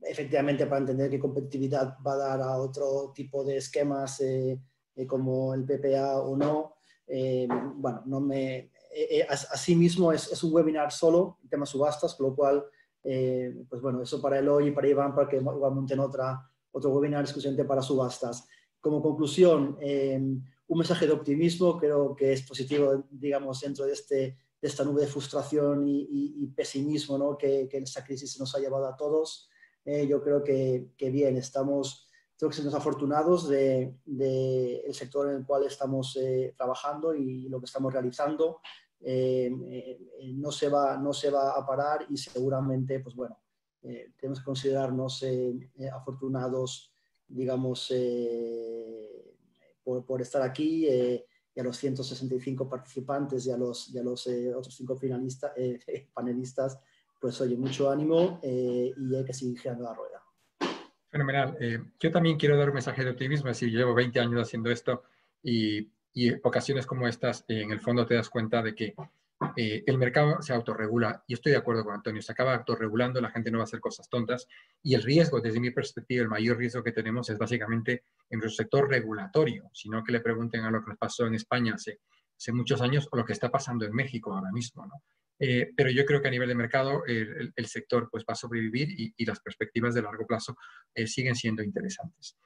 efectivamente para entender qué competitividad va a dar a otro tipo de esquemas eh, eh, como el PPA o no. Em, bueno, no me, eh, así mismo es, es, un webinar solo, tema subastas, con lo cual, pues bueno, eso para Eloy y para Iván, para que igual monten otra, otro webinar exclusivamente para subastas. Como conclusión, un mensaje de optimismo, creo que es positivo, digamos, dentro de este de esta nube de frustración y, pesimismo ¿no? que, que, esta crisis nos ha llevado a todos. Eh, yo creo que, que, bien, estamos, creo que somos afortunados del de, el sector en el cual estamos eh, trabajando y lo que estamos realizando. Eh, no, se va, no se va a parar y seguramente, pues bueno, tenemos que considerarnos afortunados, digamos, por, por, estar aquí y a los 165 participantes y a los, los eh, otros cinco finalistas, eh, panelistas, pues oye, mucho ánimo eh, y hay que seguir girando la rueda. Fenomenal. yo también quiero dar un mensaje de optimismo, es decir, llevo 20 años haciendo esto y, y ocasiones como estas, en el fondo te das cuenta de que eh, el mercado se autorregula, y estoy de acuerdo con Antonio, se acaba autorregulando, la gente no va a hacer cosas tontas, y el riesgo, desde mi perspectiva, el mayor riesgo que tenemos es básicamente en nuestro sector regulatorio, sino que le pregunten a lo que pasó en España hace, hace muchos años o lo que está pasando en México ahora mismo. ¿no? Eh, pero yo creo que a nivel de mercado el, el, sector pues, va a sobrevivir y, y, las perspectivas de largo plazo eh, siguen siendo interesantes.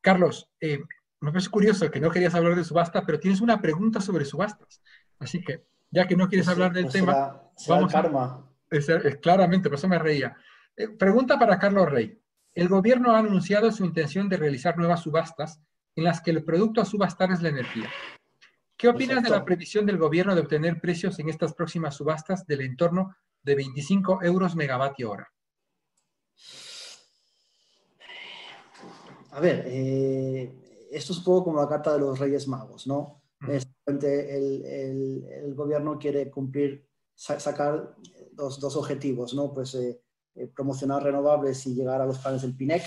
Carlos, me parece curioso que no querías hablar de subasta, pero tienes una pregunta sobre subastas. Así que ya que no quieres hablar del tema, vamos karma. A, claramente, por eso me reía. Eh, pregunta para Carlos Rey. El gobierno ha anunciado su intención de realizar nuevas subastas en las que el producto a subastar es la energía. ¿Qué opinas de la previsión del gobierno de obtener precios en estas próximas subastas del entorno de 25 euros megavatio hora? A ver, eh, esto es un poco como la carta de los Reyes Magos, ¿no? El, el, gobierno quiere cumplir, sacar dos, dos objetivos, ¿no? Pues eh, eh, promocionar renovables y llegar a los planes del PINEC,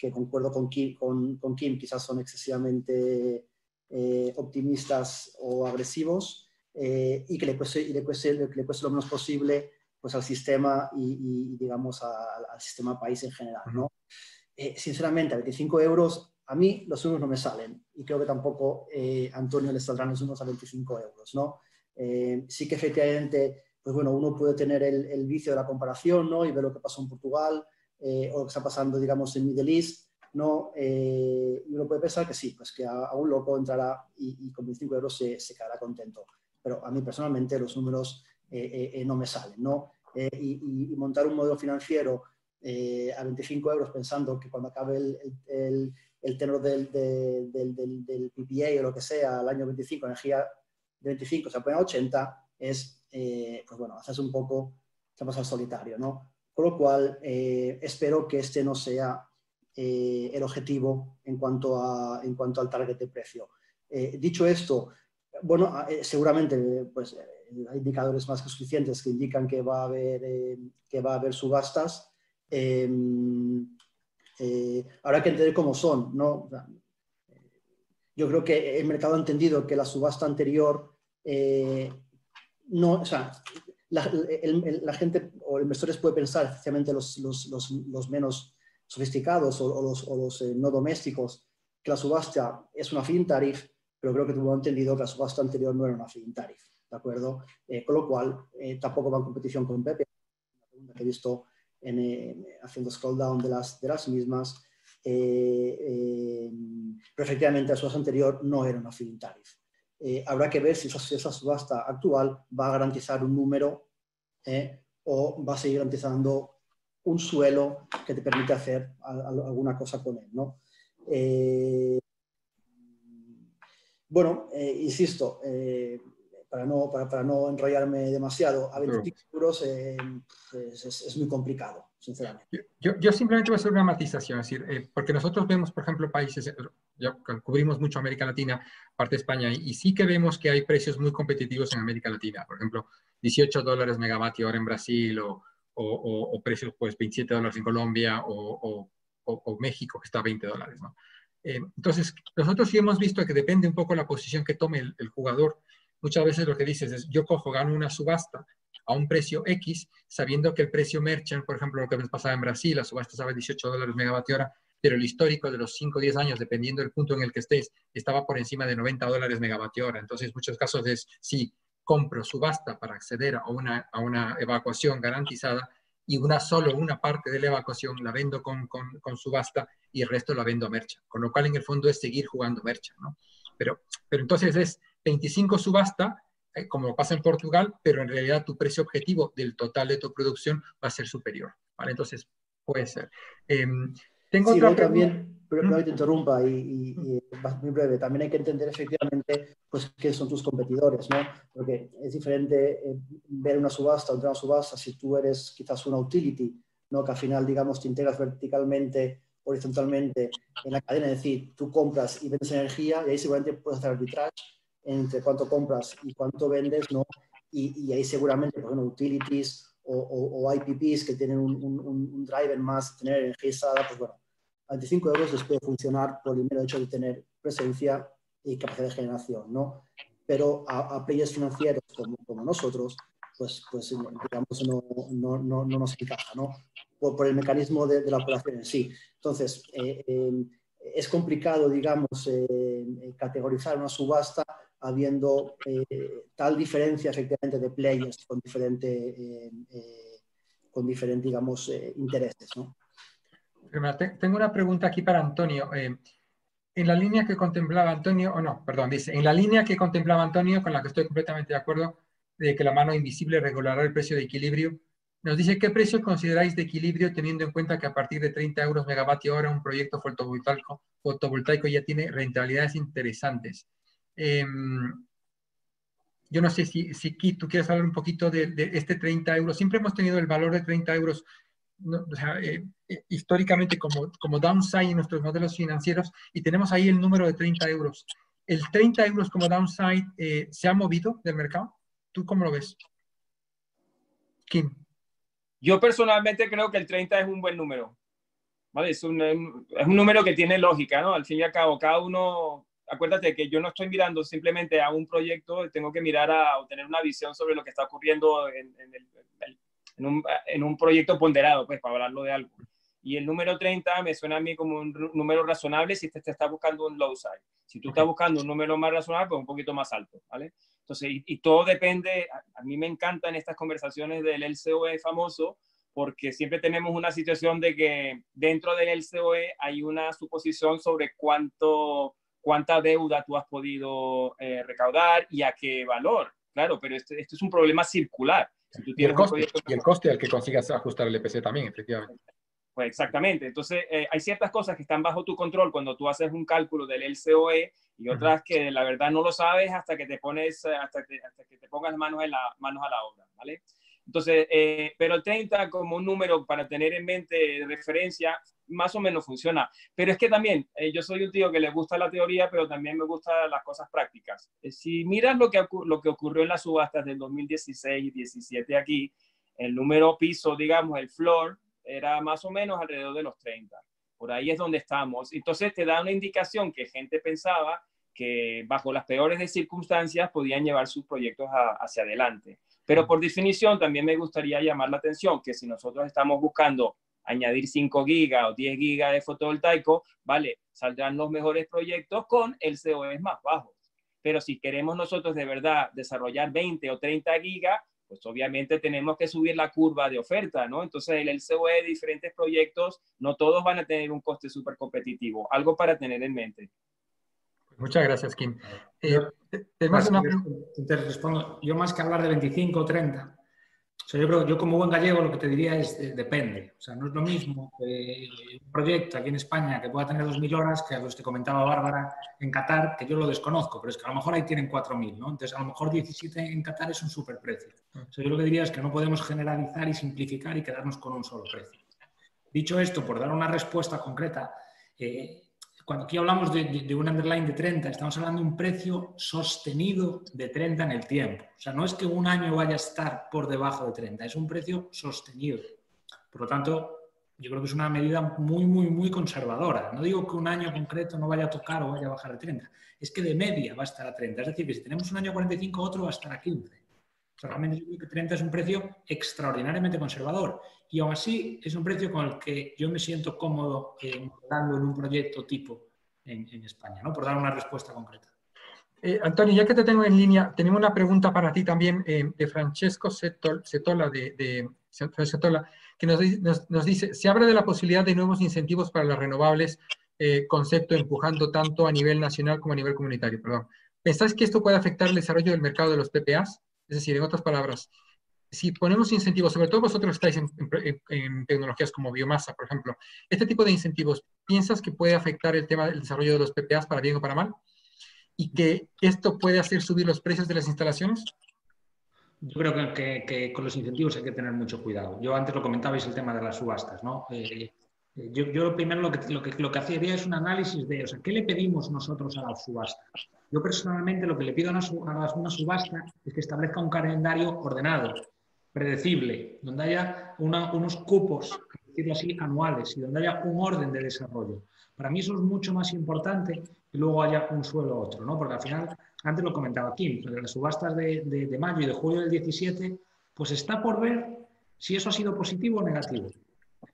que concuerdo con Kim, con, con Kim quizás son excesivamente eh, optimistas o agresivos, y que le cueste, y le cueste, le cueste lo menos posible pues, al sistema y, digamos, al sistema país en general, ¿no? sinceramente, a 25 euros a mí los números no me salen y creo que tampoco eh, Antonio le saldrán los números a 25 euros, ¿no? Eh, sí que efectivamente, pues bueno, uno puede tener el, vicio de la comparación, ¿no? Y ver lo que pasó en Portugal eh, o lo que está pasando, digamos, en Middle East, ¿no? y uno puede pensar que sí, pues que a, un loco entrará y, con 25 euros se, se, quedará contento. Pero a mí personalmente los números no me salen, ¿no? Y, montar un modelo financiero a 25 euros pensando que cuando acabe el el tenor del, del, del, del, PPA o lo que sea al año 25, energía de 25 se pone a 80, es, eh, pues bueno, haces un poco, pasa al solitario, ¿no? Con lo cual, eh, espero que este no sea eh, el objetivo en cuanto, a, en cuanto al target de precio. dicho esto, bueno, seguramente pues, hay indicadores más que suficientes que indican que va a haber, que va a haber subastas. Eh, habrá que entender cómo son, ¿no? yo creo que el mercado ha entendido que la subasta anterior eh, no, o sea, la, gente o inversores puede pensar, especialmente los, los, menos sofisticados o, los, eh, no domésticos, que la subasta es una fin tariff, pero creo que tuvo entendido que la subasta anterior no era una fin tariff, ¿de acuerdo? con lo cual, tampoco va en competición con Pepe, que he visto haciendo scroll down de las, de las mismas, eh, eh, pero efectivamente la subasta anterior no era una feed tariff. Eh, habrá que ver si esa, subasta actual va a garantizar un número o va a seguir garantizando un suelo que te permite hacer alguna cosa con él. ¿no? bueno, insisto, para no, para, no enrollarme demasiado, a 25 euros pues, es, muy complicado, sinceramente. Yo, yo, simplemente voy a hacer una matización, es decir, porque nosotros vemos, por ejemplo, países, ya cubrimos mucho América Latina, parte de España, y, sí que vemos que hay precios muy competitivos en América Latina. Por ejemplo, 18 dólares megavatio hora en Brasil o, o, precios pues 27 dólares en Colombia o, México que está a 20 dólares. ¿no? Eh, entonces, nosotros sí hemos visto que depende un poco la posición que tome el, jugador. Muchas veces lo que dices es, yo cojo, gano una subasta a un precio X, sabiendo que el precio merchant, por ejemplo, lo que nos pasaba en Brasil, la subasta estaba a 18 dólares megavatio hora, pero el histórico de los 5 o 10 años, dependiendo del punto en el que estés, estaba por encima de 90 dólares megavatio hora. Entonces, en muchos casos es, sí, compro subasta para acceder a una, a una evacuación garantizada y una solo una parte de la evacuación la vendo con, con, con, subasta y el resto la vendo a mercha. Con lo cual, en el fondo, es seguir jugando mercha, ¿no? Pero, pero entonces es 25 subasta, eh, como pasa en Portugal, pero en realidad tu precio objetivo del total de tu producción va a ser superior, ¿vale? Entonces, puede ser. Em, tengo otra también, pero no te interrumpa y, muy breve, también hay que entender efectivamente pues, qué son tus competidores, ¿no? Porque es diferente eh, ver una subasta o entrar a una subasta si tú eres quizás una utility, ¿no? Que al final, digamos, te integras verticalmente, horizontalmente en la cadena, es decir, tú compras y vendes energía y ahí seguramente puedes hacer arbitrage entre cuánto compras y cuánto vendes, ¿no? Y, ahí seguramente, por ejemplo, utilities o, IPPs que tienen un, un, driver más, tener energía pues bueno, a 25 euros les puede funcionar por el mero hecho de tener presencia y capacidad de generación, ¿no? Pero a, players financieros como, como, nosotros, pues, pues digamos, no, no, no, no nos encaja, ¿no? Por, por el mecanismo de, de, la operación en sí. Entonces, eh, eh, es complicado, digamos, eh, categorizar una subasta habiendo eh, tal diferencia efectivamente de players con diferente, eh, eh, con diferentes digamos, intereses. ¿no? Tengo una pregunta aquí para Antonio. en la línea que contemplaba Antonio, o no, perdón, dice, en la línea que contemplaba Antonio, con la que estoy completamente de acuerdo, de que la mano invisible regulará el precio de equilibrio, nos dice qué precio consideráis de equilibrio teniendo en cuenta que a partir de 30 euros megavatio hora un proyecto fotovoltaico, fotovoltaico ya tiene rentabilidades interesantes. Em, yo no sé si, si tú quieres hablar un poquito de, este 30 euros. Siempre hemos tenido el valor de 30 euros eh, eh, históricamente como, como downside en nuestros modelos financieros y tenemos ahí el número de 30 euros. ¿El 30 euros como downside eh, se ha movido del mercado? ¿Tú cómo lo ves? Kim. Yo personalmente creo que el 30 es un buen número. ¿vale? Es, un, es un número que tiene lógica, ¿no? Al fin y al cabo, cada uno acuérdate que yo no estoy mirando simplemente a un proyecto, tengo que mirar a obtener una visión sobre lo que está ocurriendo en, un, en, un, proyecto ponderado, pues para hablarlo de algo. Y el número 30 me suena a mí como un número razonable si te, te está buscando un low side. Si tú estás buscando un número más razonable, pues un poquito más alto, ¿vale? Entonces, y, todo depende, a, a, mí me encantan estas conversaciones del LCOE famoso, porque siempre tenemos una situación de que dentro del LCOE hay una suposición sobre cuánto cuánta deuda tú has podido eh, recaudar y a qué valor. Claro, pero este, este es un problema circular. y, el coste, al que consigas ajustar el EPC también, efectivamente. Pues exactamente. Entonces, eh, hay ciertas cosas que están bajo tu control cuando tú haces un cálculo del LCOE y otras que la verdad no lo sabes hasta que te pones, eh, hasta que, hasta que te pongas manos, en la, manos a la obra, ¿vale? Entonces, eh, pero 30 como un número para tener en mente de referencia, más o menos funciona. Pero es que también, eh, yo soy un tío que le gusta la teoría, pero también me gustan las cosas prácticas. Eh, si miras lo que, lo que ocurrió en las subastas del 2016 y 17 aquí, el número piso, digamos, el floor, era más o menos alrededor de los 30. Por ahí es donde estamos. Entonces te da una indicación que gente pensaba que bajo las peores de circunstancias podían llevar sus proyectos hacia adelante. Pero por definición también me gustaría llamar la atención que si nosotros estamos buscando añadir 5 gigas o 10 gigas de fotovoltaico, vale, saldrán los mejores proyectos con el COE más bajo. Pero si queremos nosotros de verdad desarrollar 20 o 30 gigas, pues obviamente tenemos que subir la curva de oferta, ¿no? Entonces el COE de diferentes proyectos, no todos van a tener un coste súper competitivo. Algo para tener en mente. Muchas gracias, Kim. Eh, te, respondo. Yo más que hablar de 25 o 30, yo creo, yo como buen gallego lo que te diría es eh, depende. O sea, no es lo mismo un proyecto aquí en España que pueda tener 2.000 horas que a los que comentaba Bárbara en Qatar, que yo lo desconozco, pero es que a lo mejor ahí tienen 4.000, ¿no? Entonces, a lo mejor 17 en Qatar es un superprecio. O sea, yo lo que diría es que no podemos generalizar y simplificar y quedarnos con un solo precio. Dicho esto, por dar una respuesta concreta, eh, cuando aquí hablamos de, un underline de 30, estamos hablando de un precio sostenido de 30 en el tiempo. O sea, no es que un año vaya a estar por debajo de 30, es un precio sostenido. Por lo tanto, yo creo que es una medida muy, muy, muy conservadora. No digo que un año concreto no vaya a tocar o vaya a bajar de 30, es que de media va a estar a 30. Es decir, que si tenemos un año 45, otro va a estar a 15. O sea, realmente yo creo que 30 es un precio extraordinariamente conservador y aún así es un precio con el que yo me siento cómodo eh, dando en un proyecto tipo en, España, ¿no? por dar una respuesta concreta. Eh, Antonio, ya que te tengo en línea, tenemos una pregunta para ti también eh, de Francesco Setola, de, de que nos, nos, dice, se abre de la posibilidad de nuevos incentivos para las renovables, concepto empujando tanto a nivel nacional como a nivel comunitario. Perdón. ¿Pensáis que esto puede afectar el desarrollo del mercado de los PPAs? Es decir, en otras palabras, si ponemos incentivos, sobre todo vosotros estáis en, tecnologías como biomasa, por ejemplo, este tipo de incentivos, ¿piensas que puede afectar el tema del desarrollo de los PPAs para bien o para mal? ¿Y que esto puede hacer subir los precios de las instalaciones? Yo creo que, con los incentivos hay que tener mucho cuidado. Yo antes lo comentabais el tema de las subastas, ¿no? Eh, yo, yo, primero lo que, lo, que, lo que hacía es un análisis de, o sea, ¿qué le pedimos nosotros a las subastas? Yo personalmente lo que le pido a una, subasta es que establezca un calendario ordenado, predecible, donde haya unos cupos, decirlo así, anuales y donde haya un orden de desarrollo. Para mí eso es mucho más importante que luego haya un suelo otro, ¿no? Porque al final, antes lo comentaba Kim, las subastas de, de mayo y de julio del 17, pues está por ver si eso ha sido positivo o negativo.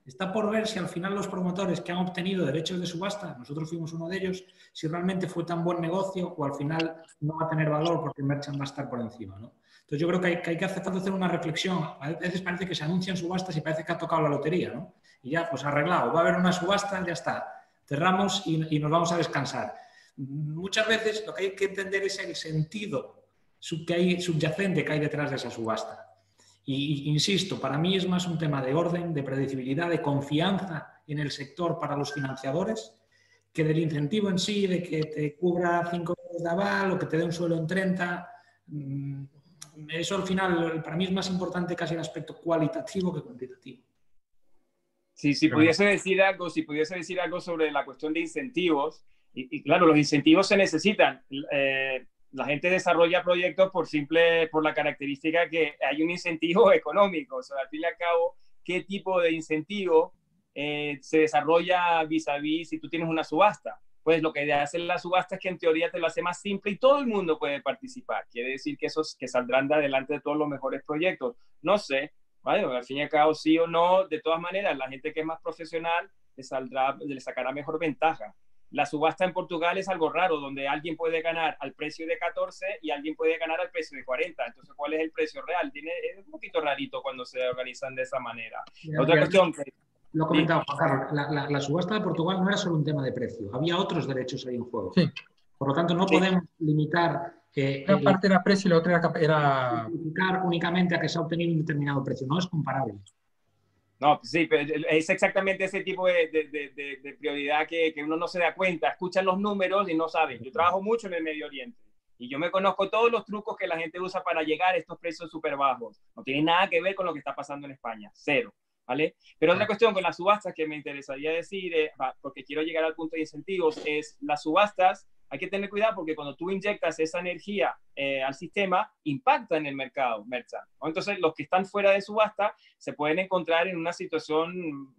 Está por ver si al final los promotores que han obtenido derechos de subasta, nosotros fuimos uno de ellos, si realmente fue tan buen negocio o al final no va a tener valor porque el merchant va a estar por encima. Entonces yo creo que hay que, hay que hacer una reflexión. A veces parece que se anuncian subastas y parece que ha tocado la lotería. Y ya, pues arreglado, va a haber una subasta, ya está. Cerramos y, y nos vamos a descansar. Muchas veces lo que hay que entender es el sentido que hay, subyacente que hay detrás de esa subasta. Y, insisto, para mí es más un tema de orden, de predecibilidad, de confianza en el sector para los financiadores, que del incentivo en sí, de que te cubra 5 euros de aval o que te dé un suelo en 30. Mm, eso al final, para mí es más importante casi el aspecto cualitativo que cuantitativo. Sí, si pudiese decir algo, si pudiese decir algo sobre la cuestión de incentivos, y, claro, los incentivos se necesitan. Eh, la gente desarrolla proyectos por simple, por la característica que hay un incentivo económico. O sea, al fin y al cabo, ¿qué tipo de incentivo eh, se desarrolla vis a vis si tú tienes una subasta? Pues lo que hace la subasta es que en teoría te lo hace más simple y todo el mundo puede participar. Quiere decir que esos que saldrán de adelante de todos los mejores proyectos. No sé, ¿vale? al fin y al cabo, sí o no, de todas maneras, la gente que es más profesional le, saldrá, le sacará mejor ventaja. La subasta en Portugal es algo raro, donde alguien puede ganar al precio de 14 y alguien puede ganar al precio de 40. Entonces, ¿cuál es el precio real? Tiene, es un poquito rarito cuando se organizan de esa manera. Otra cuestión Lo comentaba Carlos, la, subasta de Portugal no era solo un tema de precio, había otros derechos ahí en juego. Por lo tanto, no podemos limitar eh, una parte era precio y la otra era... era... únicamente a que se ha obtenido un determinado precio, no es comparable. No, sí, pero es exactamente ese tipo de, prioridad que, uno no se da cuenta. Escuchan los números y no saben. Yo trabajo mucho en el Medio Oriente y yo me conozco todos los trucos que la gente usa para llegar a estos precios súper bajos. No tiene nada que ver con lo que está pasando en España. Cero. ¿Vale? Pero otra cuestión con las subastas que me interesaría decir, eh, porque quiero llegar al punto de incentivos, es las subastas hay que tener cuidado porque cuando tú inyectas esa energía eh, al sistema, impacta en el mercado, merchant. Entonces, los que están fuera de subasta se pueden encontrar en una situación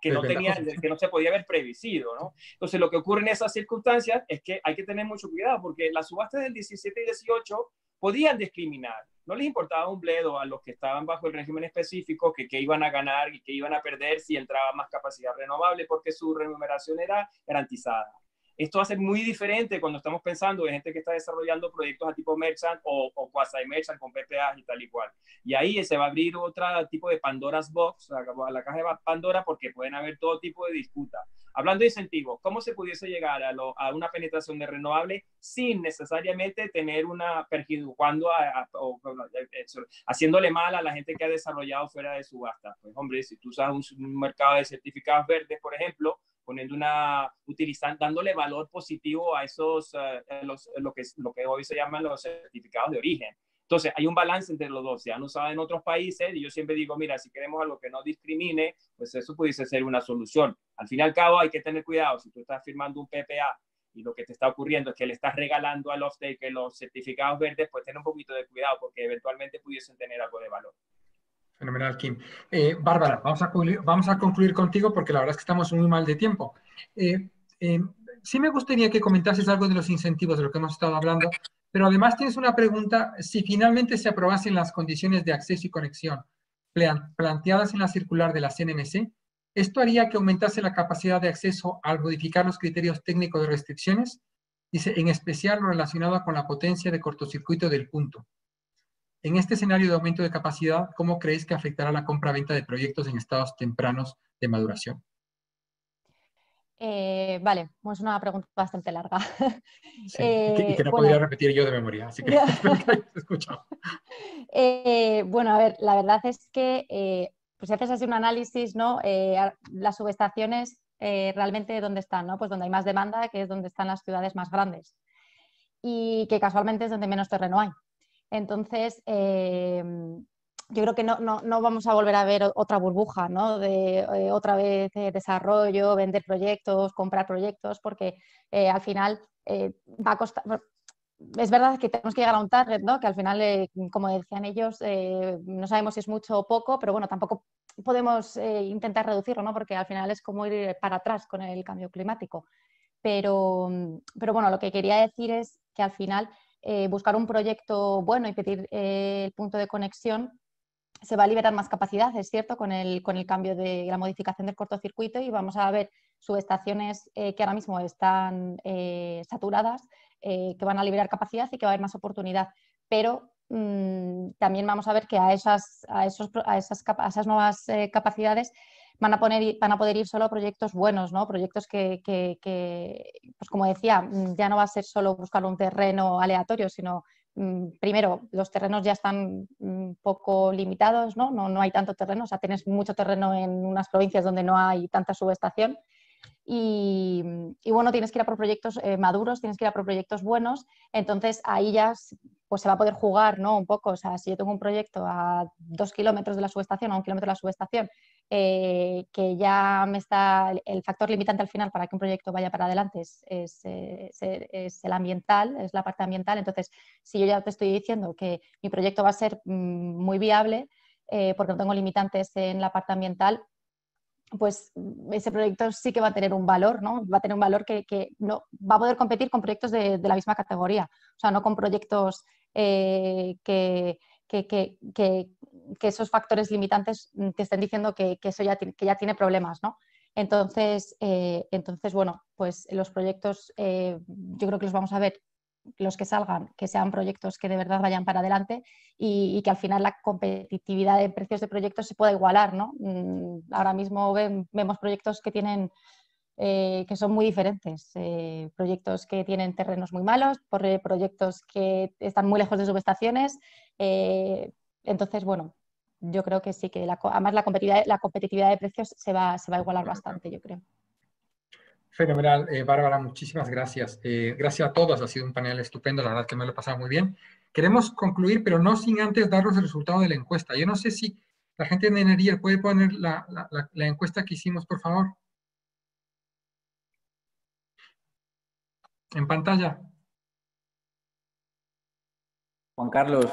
que no, tenía, que no se podía haber previsido. ¿no? Entonces, lo que ocurre en esas circunstancias es que hay que tener mucho cuidado porque las subastas del 17 y 18 podían discriminar. No les importaba un bledo a los que estaban bajo el régimen específico que, que iban a ganar y que iban a perder si entraba más capacidad renovable porque su remuneración era garantizada. Esto va a ser muy diferente cuando estamos pensando en gente que está desarrollando proyectos a tipo merchant o, o quasi merchant con PPA y tal y cual. Y ahí se va a abrir otro tipo de Pandora's Box, la, la caja de Pandora, porque pueden haber todo tipo de disputas. Hablando de incentivos, ¿cómo se pudiese llegar a, lo, a, una penetración de renovable sin necesariamente tener una perjudicando o, eh, eh, haciéndole mal a la gente que ha desarrollado fuera de subasta? Pues hombre, si tú usas un mercado de certificados verdes, por ejemplo, poniendo una, utilizando, dándole valor positivo a esos, uh, los, lo, que, lo que hoy se llaman los certificados de origen. Entonces, hay un balance entre los dos. Se han usado en otros países y yo siempre digo, mira, si queremos algo que no discrimine, pues eso pudiese ser una solución. Al fin y al cabo, hay que tener cuidado. Si tú estás firmando un PPA y lo que te está ocurriendo es que le estás regalando al que los certificados verdes, pues ten un poquito de cuidado porque eventualmente pudiesen tener algo de valor. Fenomenal, Kim. Eh, Bárbara, vamos a, vamos a, concluir contigo porque la verdad es que estamos muy mal de tiempo. Eh, eh, sí me gustaría que comentases algo de los incentivos de lo que hemos estado hablando, pero además tienes una pregunta, si finalmente se aprobasen las condiciones de acceso y conexión planteadas en la circular de la CNMC, ¿esto haría que aumentase la capacidad de acceso al modificar los criterios técnicos de restricciones? Dice, en especial lo relacionado con la potencia de cortocircuito del punto. En este escenario de aumento de capacidad, ¿cómo creéis que afectará la compra-venta de proyectos en estados tempranos de maduración? Eh, vale, es pues una pregunta bastante larga. Sí, eh, y, que, no podría repetir yo de memoria, así que escuchado. Eh, bueno, a ver, la verdad es que eh, pues si haces así un análisis, ¿no? las subestaciones realmente dónde están, ¿no? Pues donde hay más demanda, que es donde están las ciudades más grandes y que casualmente es donde menos terreno hay. Entonces, em, yo creo que no, vamos a volver a ver otra burbuja, ¿no? De eh, otra vez eh, desarrollo, vender proyectos, comprar proyectos, porque eh, al final va a costar. Es verdad que tenemos que llegar a un target, ¿no? Que al final, como decían ellos, no sabemos si es mucho o poco, pero bueno, tampoco podemos intentar reducirlo, ¿no? Porque al final es como ir para atrás con el cambio climático. Pero, pero bueno, lo que quería decir es que al final eh, buscar un proyecto bueno y pedir eh, el punto de conexión, se va a liberar más capacidad, es cierto, con el, con el cambio de la modificación del cortocircuito y vamos a ver subestaciones eh, que ahora mismo están saturadas, que van a liberar capacidad y que va a haber más oportunidad. Pero mm, también vamos a ver que a esas, a esos, a esas, a esas nuevas capacidades van a, poner, van a poder ir solo proyectos buenos, ¿no? Proyectos que, pues como decía, mm, ya no va a ser solo buscar un terreno aleatorio, sino mm, primero, los terrenos ya están un mm, poco limitados, ¿no? ¿no? hay tanto terreno, o sea, tienes mucho terreno en unas provincias donde no hay tanta subestación. Y, bueno, tienes que ir a por proyectos eh, maduros, tienes que ir a por proyectos buenos, entonces ahí ya pues se va a poder jugar, ¿no? Un poco, o sea, si yo tengo un proyecto a dos kilómetros de la subestación o a un kilómetro de la subestación eh, que ya me está, el factor limitante al final para que un proyecto vaya para adelante es, es, el ambiental, es la parte ambiental. Entonces, si yo ya te estoy diciendo que mi proyecto va a ser mm, muy viable eh, porque no tengo limitantes en la parte ambiental, pues ese proyecto sí que va a tener un valor, ¿no? Va a tener un valor que, va a poder competir con proyectos de, la misma categoría, o sea, no con proyectos eh, que, esos factores limitantes te estén diciendo que, eso ya, que ya tiene problemas, ¿no? Entonces, eh, entonces, bueno, pues los proyectos eh, yo creo que los vamos a ver, los que salgan, que sean proyectos que de verdad vayan para adelante y, que al final la competitividad de precios de proyectos se pueda igualar, ¿no? Mm, ahora mismo vemos proyectos que tienen eh, que son muy diferentes. Eh, proyectos que tienen terrenos muy malos, por, proyectos que están muy lejos de subestaciones. Eh, entonces, bueno, yo creo que sí, que además la competitividad, la competitividad de precios se va, a igualar bastante, yo creo. Fenomenal, Bárbara, muchísimas gracias. gracias a todos, ha sido un panel estupendo, la verdad que me lo he pasado muy bien. Queremos concluir, pero no sin antes daros el resultado de la encuesta. Yo no sé si la gente de Energía puede poner la encuesta que hicimos, por favor. En pantalla. Juan Carlos,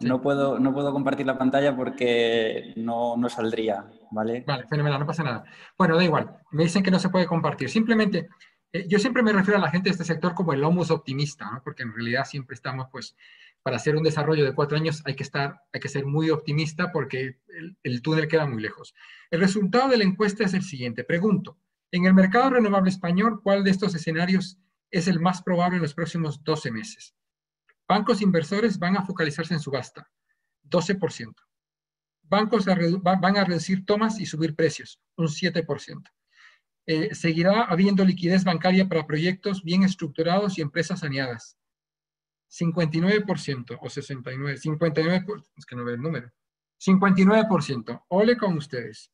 no, puedo, no puedo compartir la pantalla porque no, no saldría, ¿vale? Vale, fenomenal, no pasa nada. Bueno, da igual, me dicen que no se puede compartir. Simplemente, eh, yo siempre me refiero a la gente de este sector como el homus optimista, ¿no? porque en realidad siempre estamos, pues, para hacer un desarrollo de cuatro años hay que estar, hay que ser muy optimista porque el, el túnel queda muy lejos. El resultado de la encuesta es el siguiente. Pregunto, en el mercado renovable español, ¿cuál de estos escenarios es el más probable en los próximos 12 meses. Bancos inversores van a focalizarse en subasta, 12%. Bancos van a reducir tomas y subir precios, un 7%. Eh, seguirá habiendo liquidez bancaria para proyectos bien estructurados y empresas saneadas. 59% o 69, 59%, es que no veo el número. 59%, ole con ustedes.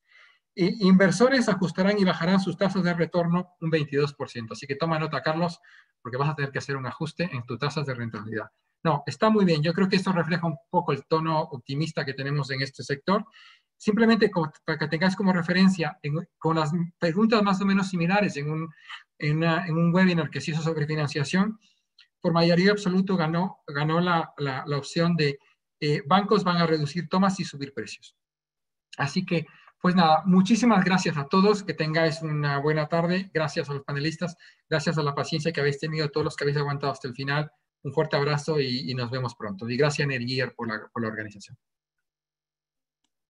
Inversores ajustarán y bajarán sus tasas de retorno un 22%. Así que toma nota, Carlos, porque vas a tener que hacer un ajuste en tus tasas de rentabilidad. No, está muy bien. Yo creo que esto refleja un poco el tono optimista que tenemos en este sector Simplemente para que tengáis como referencia, con las preguntas más o menos similares en un, en, un webinar que se hizo sobre financiación, por mayoría absoluta ganó, ganó la, la, opción de eh, bancos van a reducir tomas y subir precios. Así que, pues nada, muchísimas gracias a todos, que tengáis una buena tarde, gracias a los panelistas, gracias a la paciencia que habéis tenido, todos los que habéis aguantado hasta el final, un fuerte abrazo y, nos vemos pronto. Y gracias a Energier por por la organización.